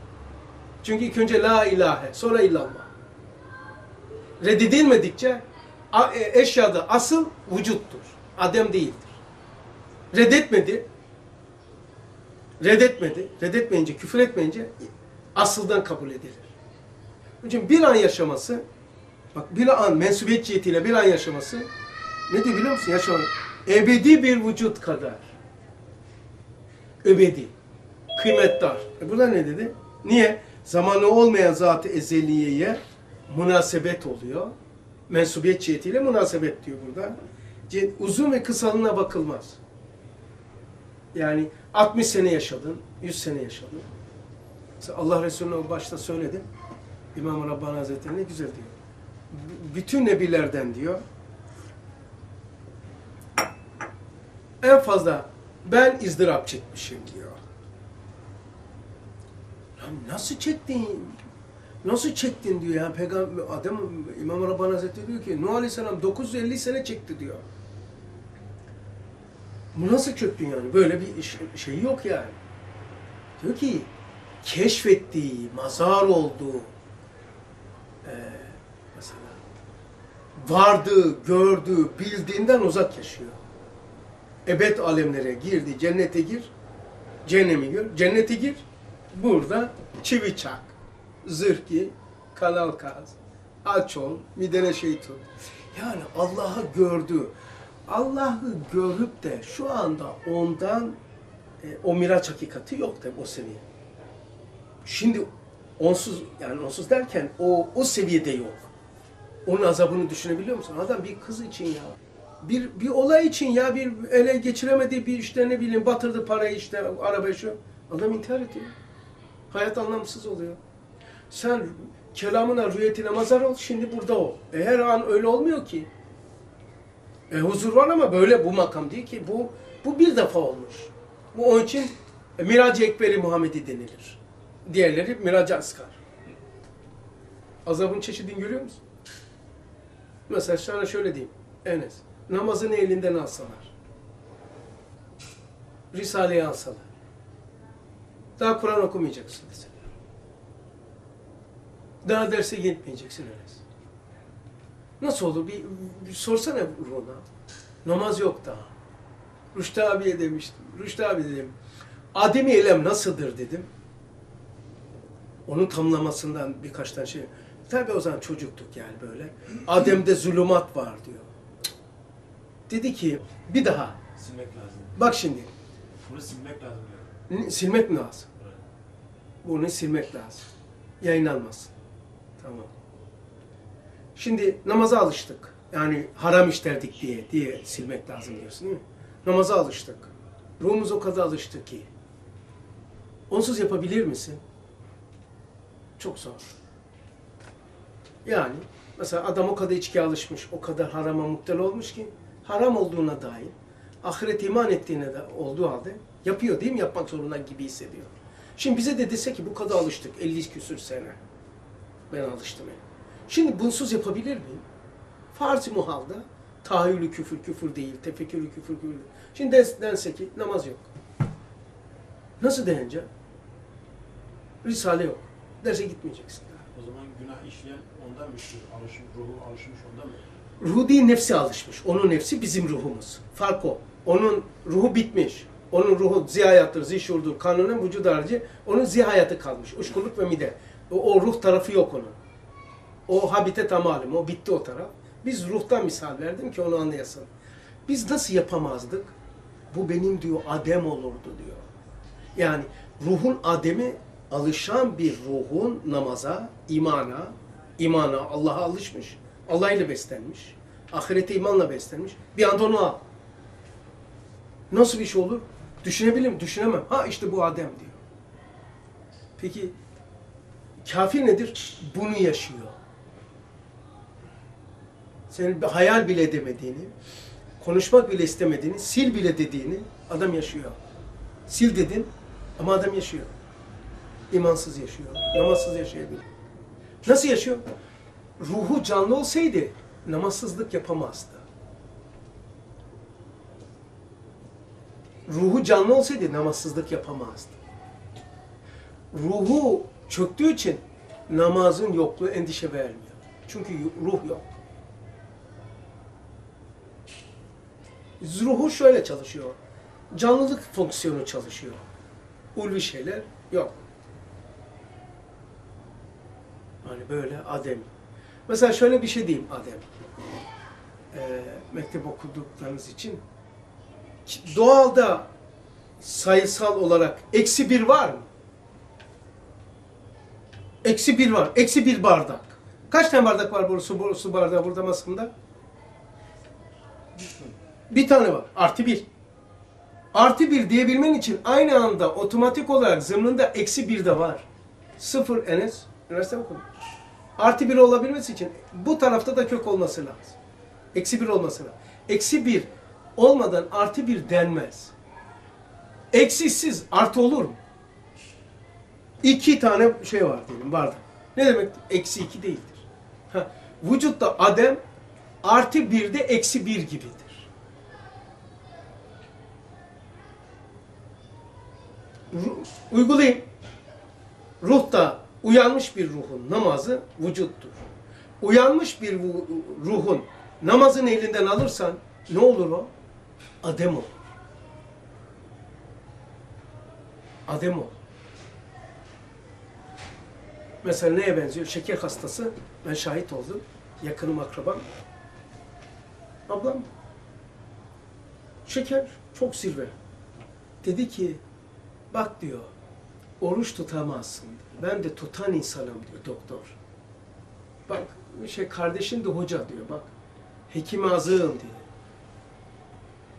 A: Çünkü ilk önce la ilahe, sonra illallah. Reddedilmedikçe e, eşyada asıl vücuttur. Adem değildir. Reddetmedi. Reddetmedi. Reddetmeyince, küfür etmeyince asıldan kabul edilir. İçin bir an yaşaması, bak bir an mensubiyet cihetiyle bir an yaşaması ne diyor biliyor musun? Yaşamak. Ebedi bir vücut kadar. Ebedi. Kıymetdar. E burada ne dedi? Niye? Zamanı olmayan zat-ı ezeliyeye münasebet oluyor. Mensubiyet cihetiyle münasebet diyor burada. Uzun ve kısalığına bakılmaz. Yani 60 sene yaşadın, 100 sene yaşadın. Mesela Allah Resulü'ne o başta söyledi. İmam Rabbani Hazretleri ne güzel diyor. Bütün nebilerden diyor. En fazla ben izdırap çekmişim diyor. Lan nasıl çektin? Nasıl çektin diyor ya. Peygamber adam İmam Rabbani Hazretleri diyor ki Nuh Aleyhisselam 950 sene çekti diyor. Bu nasıl çöktün yani? Böyle bir şey yok yani. Diyor ki keşfettiği, mazar olduğu eee mesela vardığı, gördüğü, bildiğinden uzak yaşıyor. Ebed alemlere girdi, cennete gir, cehennemi gör, cennete gir, burada çivi çak, zırh giy, kanal kaz, aç ol, midene şey tut. Yani Allah'ı gördü. Allah'ı görüp de şu anda ondan e, o miraç hakikati yok tabi o seviye. Şimdi onsuz yani onsuz derken o o seviyede yok. Onun azabını düşünebiliyor musun? Adam bir kız için ya. Bir bir olay için ya bir ele geçiremediği bir işte ne bileyim batırdı parayı işte araba şu. Adam intihar ediyor. Hayat anlamsız oluyor. Sen kelamına, rüyetine mazar ol, şimdi burada ol. E her an öyle olmuyor ki. E huzur var ama böyle bu makam değil ki. Bu bu bir defa olmuş. Bu onun için e, Mirac-ı Ekberi Muhammedi denilir. Diğerleri Mirac-ı Asgar. Azabın çeşidini görüyor musun? Mesela sana şöyle diyeyim. Enes, namazını elinden alsalar. Risale'yi alsalar. Daha Kur'an okumayacaksın mesela. Daha derse gitmeyeceksin Enes. Nasıl olur? Bir, bir sorsana ruhuna. Namaz yok daha. Rüştü abiye demiştim. Rüştü abi dedim. Ademi elem nasıldır dedim. Onun tamlamasından birkaç tane şey. Tabi o zaman çocuktuk yani böyle. Adem'de zulümat var diyor. Dedi ki bir daha.
E: Silmek lazım.
A: Bak şimdi.
E: Bunu silmek lazım yani.
A: Silmek mi lazım?
E: Evet.
A: Bunu silmek lazım. Yayınlanmasın. Tamam. Şimdi namaza alıştık. Yani haram işlerdik diye diye silmek lazım diyorsun değil mi? Namaza alıştık. Ruhumuz o kadar alıştı ki. Onsuz yapabilir misin? Çok zor. Yani mesela adam o kadar içkiye alışmış, o kadar harama muhtel olmuş ki haram olduğuna dair ahiret iman ettiğine de olduğu halde yapıyor değil mi? Yapmak zorunda gibi hissediyor. Şimdi bize de dese ki bu kadar alıştık 50 küsür sene. Ben alıştım yani. Şimdi bunsuz yapabilir miyim? Farz-ı muhalda tahayyülü küfür küfür değil, tefekkürü küfür küfür değil. Şimdi dens, dense ki namaz yok. Nasıl dayanacak? Risale yok. Derse gitmeyeceksin.
E: O zaman günah işleyen ondan mı? Alışım, ruhu alışmış ondan mı?
A: Ruhu değil nefsi alışmış. Onun nefsi bizim ruhumuz. Fark o. Onun ruhu bitmiş. Onun ruhu zihayattır, zişurdur, kanunun vücud harici. Onun zihayatı kalmış. Uçkurluk ve mide. O, o ruh tarafı yok onun. O habite tamalim. O bitti o taraf. Biz ruhtan misal verdim ki onu anlayasın. Biz nasıl yapamazdık? Bu benim diyor adem olurdu diyor. Yani ruhun ademi alışan bir ruhun namaza, imana, imana Allah'a alışmış. Allah ile beslenmiş. Ahirete imanla beslenmiş. Bir anda onu al. Nasıl bir şey olur? Düşünebilir miyim? Düşünemem. Ha işte bu Adem diyor. Peki kafir nedir? Bunu yaşıyor. Senin bir hayal bile edemediğini, konuşmak bile istemediğini, sil bile dediğini adam yaşıyor. Sil dedin ama adam yaşıyor. İmansız yaşıyor, namazsız yaşayabilir. Nasıl yaşıyor? Ruhu canlı olsaydı namazsızlık yapamazdı. Ruhu canlı olsaydı namazsızlık yapamazdı. Ruhu çöktüğü için namazın yokluğu endişe vermiyor. Çünkü ruh yok. Ruhu şöyle çalışıyor. Canlılık fonksiyonu çalışıyor. Ulvi şeyler yok. Hani böyle adem. Mesela şöyle bir şey diyeyim adem. Ee, mektep okuduklarınız için. Doğalda sayısal olarak eksi bir var mı? Eksi bir var. Eksi bir bardak. Kaç tane bardak var bu su, bardağı burada masamda? Bir tane var. Artı bir. Artı bir diyebilmen için aynı anda otomatik olarak zımnında eksi bir de var. Sıfır Enes. Üniversite okudum. Artı bir olabilmesi için bu tarafta da kök olması lazım. Eksi bir olması lazım. Eksi bir olmadan artı bir denmez. Eksisiz artı olur mu? İki tane şey var diyelim bardak. Ne demek? Eksi iki değildir. Ha, vücutta adem artı bir de eksi bir gibidir. Ru- uygulayayım. Ruhta uyanmış bir ruhun namazı vücuttur. Uyanmış bir ruhun namazın elinden alırsan ne olur o? Adem olur. Adem olur. Mesela neye benziyor? Şeker hastası. Ben şahit oldum. Yakınım akrabam. Ablam. Şeker çok zirve. Dedi ki bak diyor oruç tutamazsın. Ben de tutan insanım diyor doktor. Bak şey kardeşin de hoca diyor bak. Hekim azığım diyor.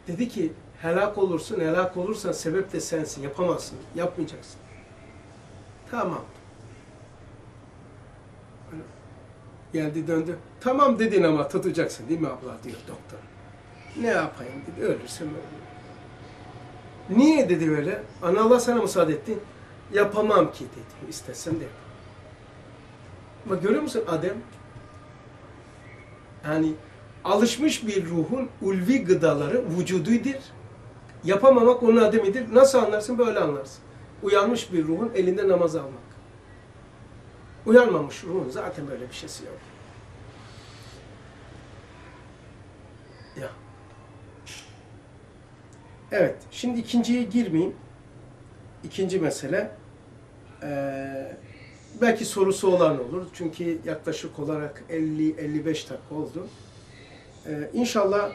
A: Dedi ki helak olursun, helak olursan sebep de sensin. Yapamazsın, yapmayacaksın. Tamam. Hani Geldi döndü. Tamam dedin ama tutacaksın değil mi abla diyor doktor. Ne yapayım dedi. Ölürsem ölürüm. Niye dedi öyle? Ana Allah sana müsaade etti. Yapamam ki dedi. İstesen de yapamam. Ama görüyor musun Adem? Yani alışmış bir ruhun ulvi gıdaları vücududur. Yapamamak onun ademidir. Nasıl anlarsın? Böyle anlarsın. Uyanmış bir ruhun elinde namaz almak. Uyanmamış ruhun zaten böyle bir şeysi yok. Ya. Evet, şimdi ikinciye girmeyeyim. İkinci mesele, eee, belki sorusu olan olur. Çünkü yaklaşık olarak 50-55 dakika oldu. Eee inşallah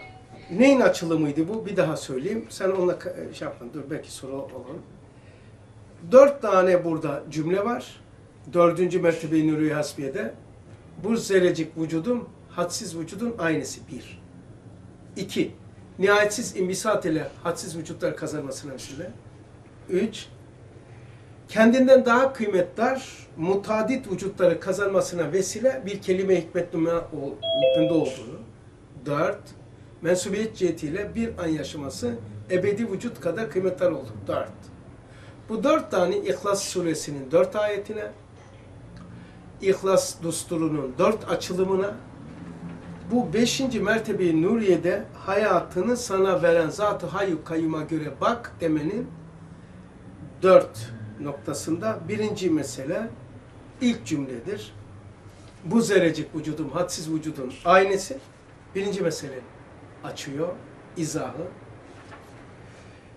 A: neyin açılımıydı bu? Bir daha söyleyeyim. Sen onunla ka- şey yapma, dur belki soru olur. Dört tane burada cümle var. Dördüncü mertebe-i nuru hasbiyede. Bu zerrecik vücudun, hadsiz vücudun aynısı. Bir. İki. Nihayetsiz imbisat ile hadsiz vücutlar kazanmasına vesile. Üç. Kendinden daha kıymetdar, mutadit vücutları kazanmasına vesile bir kelime hikmet hükmünde olduğunu. Dört, mensubiyet cihetiyle bir an yaşaması ebedi vücut kadar kıymetdar oldu. Dört. Bu dört tane İhlas suresinin dört ayetine, İhlas Dusturu'nun dört açılımına, bu beşinci mertebeyi Nuriye'de hayatını sana veren Zat-ı Hayyu Kayyum'a göre bak demenin dört noktasında birinci mesele ilk cümledir. Bu zerrecik vücudum, hadsiz vücudun aynesi birinci mesele açıyor, izahı.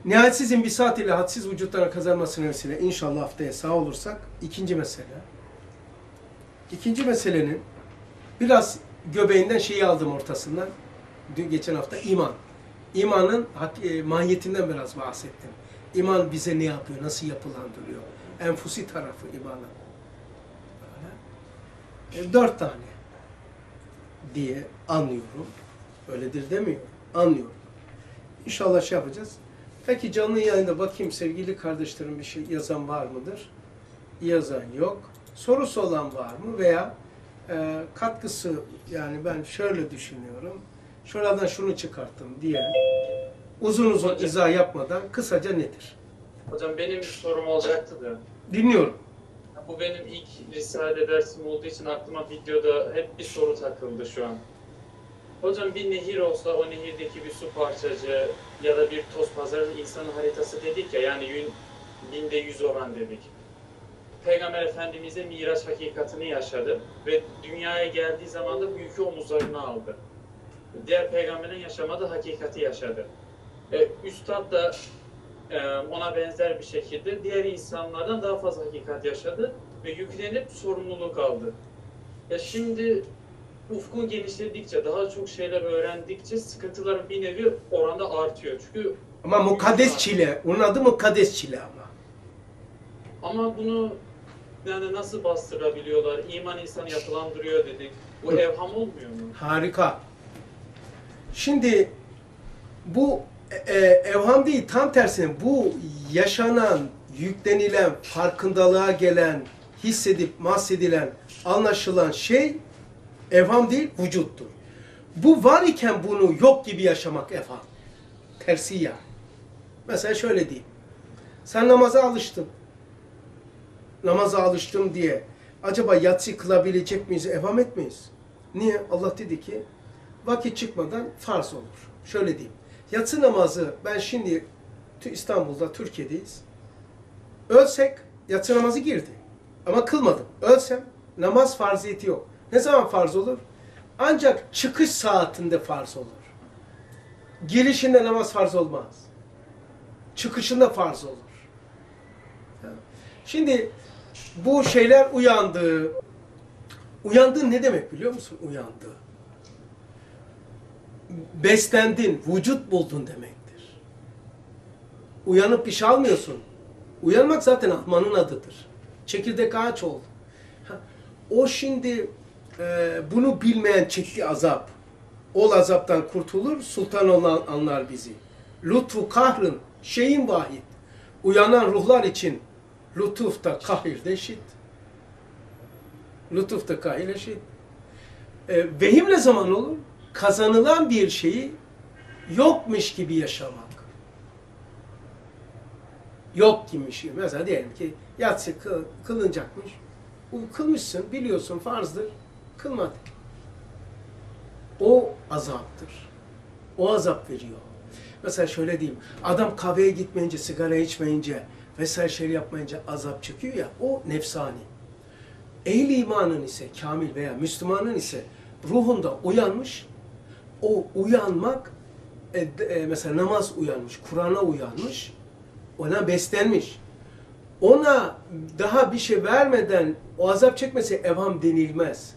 A: Nihayetsiz imbisat ile hadsiz vücutlara kazanmasına vesile inşallah haftaya sağ olursak ikinci mesele. İkinci meselenin biraz göbeğinden şeyi aldım ortasından. Dün geçen hafta iman. İmanın e, mahiyetinden biraz bahsettim. İman bize ne yapıyor, nasıl yapılandırıyor? Enfusi tarafı imanın. E, dört tane diye anlıyorum. Öyledir demiyorum. Anlıyorum. İnşallah şey yapacağız. Peki canlı yayında bakayım sevgili kardeşlerim bir şey yazan var mıdır? Yazan yok. Sorusu olan var mı? Veya e, katkısı yani ben şöyle düşünüyorum. Şuradan şunu çıkarttım diye uzun uzun izah yapmadan kısaca nedir?
F: Hocam benim bir sorum olacaktı da.
A: Dinliyorum.
F: Bu benim ilk Risale dersim olduğu için aklıma videoda hep bir soru takıldı şu an. Hocam bir nehir olsa o nehirdeki bir su parçacığı ya da bir toz pazarın insanın haritası dedik ya yani yün, binde yüz oran dedik. Peygamber Efendimiz'e Miraç hakikatini yaşadı ve dünyaya geldiği zaman da bu yükü omuzlarına aldı. Diğer peygamberin yaşamadığı hakikati yaşadı. E, Üstad da e, ona benzer bir şekilde diğer insanlardan daha fazla hakikat yaşadı ve yüklenip sorumluluk aldı. Ya şimdi ufkun genişledikçe, daha çok şeyler öğrendikçe sıkıntıların bir nevi oranda artıyor. Çünkü
A: Ama mukaddes çile. Onun adı mukaddes çile ama.
F: ama bunu yani nasıl bastırabiliyorlar? İman insanı yapılandırıyor dedik. Bu evham olmuyor mu?
A: Harika. Şimdi bu e, e, evham değil tam tersine bu yaşanan, yüklenilen, farkındalığa gelen, hissedip mahsedilen, anlaşılan şey evham değil vücuttur. Bu var iken bunu yok gibi yaşamak evham. Tersi ya. Mesela şöyle diyeyim. Sen namaza alıştın. Namaza alıştım diye acaba yatsı kılabilecek miyiz, evham etmeyiz? Niye? Allah dedi ki vakit çıkmadan farz olur. Şöyle diyeyim. Yatsı namazı ben şimdi İstanbul'da, Türkiye'deyiz. Ölsek yatsı namazı girdi. Ama kılmadım. Ölsem namaz farziyeti yok. Ne zaman farz olur? Ancak çıkış saatinde farz olur. Girişinde namaz farz olmaz. Çıkışında farz olur. Şimdi bu şeyler uyandı. Uyandı ne demek biliyor musun? Uyandı. Beslendin, vücut buldun demektir. Uyanıp şey almıyorsun. Uyanmak zaten Ahman'ın adıdır. Çekirdek ağaç oldu. O şimdi e, bunu bilmeyen çekti azap. Ol azaptan kurtulur, sultan olan anlar bizi. Lütfu kahrın, şeyin vahid. Uyanan ruhlar için lütuf da kahir de eşit. Da kahir eşit. E, vehim ne zaman olur? Kazanılan bir şeyi yokmuş gibi yaşamak. Yok gibi. Mesela diyelim ki yatsı kıl, kılınacakmış. Kılmışsın, biliyorsun farzdır. Kılmadın. O azaptır. O azap veriyor. Mesela şöyle diyeyim. Adam kahveye gitmeyince, sigara içmeyince vesaire şey yapmayınca azap çekiyor ya. O nefsani. Ehli imanın ise, kamil veya Müslümanın ise ruhunda uyanmış. O uyanmak, e, e, mesela namaz uyanmış, Kur'an'a uyanmış, ona beslenmiş. Ona daha bir şey vermeden o azap çekmesi evham denilmez.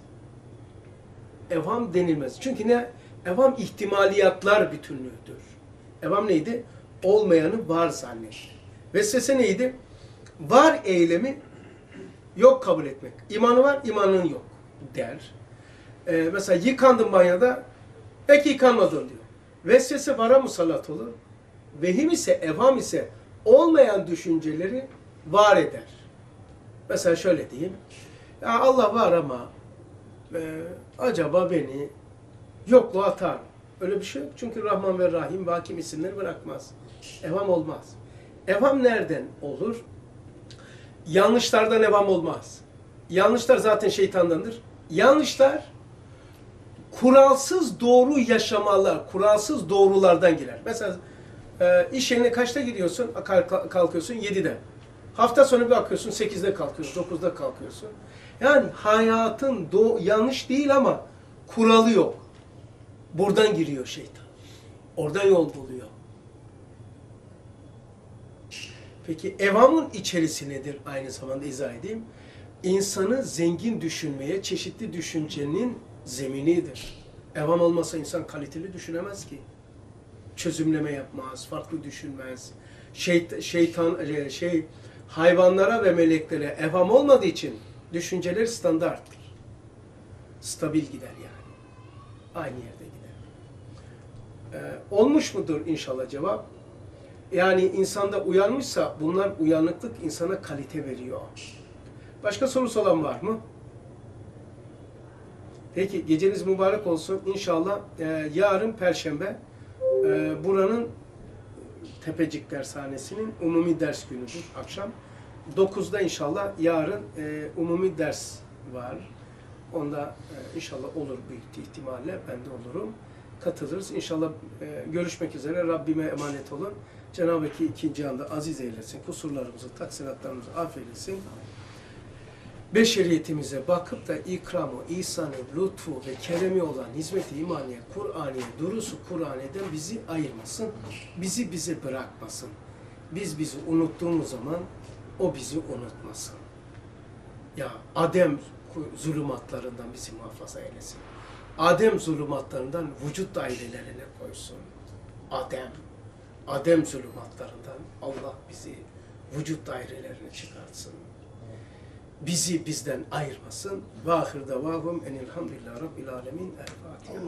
A: Evham denilmez. Çünkü ne? Evham ihtimaliyatlar bütünlüğüdür. Evham neydi? Olmayanı var zannet. Vesvese neydi? Var eylemi yok kabul etmek. İmanı var, imanın yok der. Ee, mesela yıkandın banyoda, pek yıkanmadın diyor. Vesvese vara musallat olur. Vehim ise, evham ise olmayan düşünceleri var eder. Mesela şöyle diyeyim. Ya Allah var ama e, acaba beni yokluğa atar? Öyle bir şey yok. Çünkü Rahman ve Rahim ve Hakim isimleri bırakmaz. Evham olmaz. Evham nereden olur? Yanlışlardan evham olmaz. Yanlışlar zaten şeytandandır. Yanlışlar kuralsız doğru yaşamalar, kuralsız doğrulardan girer. Mesela e, iş yerine kaçta gidiyorsun? Kalk- Kalkıyorsun 7'de. Hafta sonu bir bakıyorsun 8'de kalkıyorsun, 9'da kalkıyorsun. Yani hayatın do- yanlış değil ama kuralı yok. Buradan giriyor şeytan. Oradan yol buluyor. Peki evamın içerisi nedir aynı zamanda izah edeyim. İnsanı zengin düşünmeye, çeşitli düşüncenin zeminidir. Evam olmasa insan kaliteli düşünemez ki. Çözümleme yapmaz, farklı düşünmez. Şeyt, şeytan, e, şey, hayvanlara ve meleklere evham olmadığı için düşünceler standarttır. Stabil gider yani. Aynı yerde gider. Ee, olmuş mudur inşallah cevap? Yani insanda uyanmışsa bunlar uyanıklık insana kalite veriyor. Başka sorusu olan var mı? Peki geceniz mübarek olsun. İnşallah e, yarın Perşembe e, buranın Tepecik Dershanesi'nin umumi ders günüdür akşam. 9'da inşallah yarın e, umumi ders var. Onda e, inşallah olur büyük ihtimalle ben de olurum. Katılırız. İnşallah e, görüşmek üzere. Rabbime emanet olun. Cenab-ı Hak ikinci anda aziz eylesin. Kusurlarımızı, taksiratlarımızı affeylesin. Beşeriyetimize bakıp da ikramı, ihsanı, lütfu ve keremi olan hizmet-i imaniye, Kur'aniye, durusu Kur'an'den bizi ayırmasın. Bizi bize bırakmasın. Biz bizi unuttuğumuz zaman o bizi unutmasın. Ya Adem zulümatlarından bizi muhafaza eylesin. Adem zulümatlarından vücut dairelerine koysun. Adem, Adem zulümatlarından Allah bizi vücut dairelerine çıkartsın. Bizi bizden ayırmasın. Ve ahir davahum enilhamdülillah rabbil alemin. El Fatiha.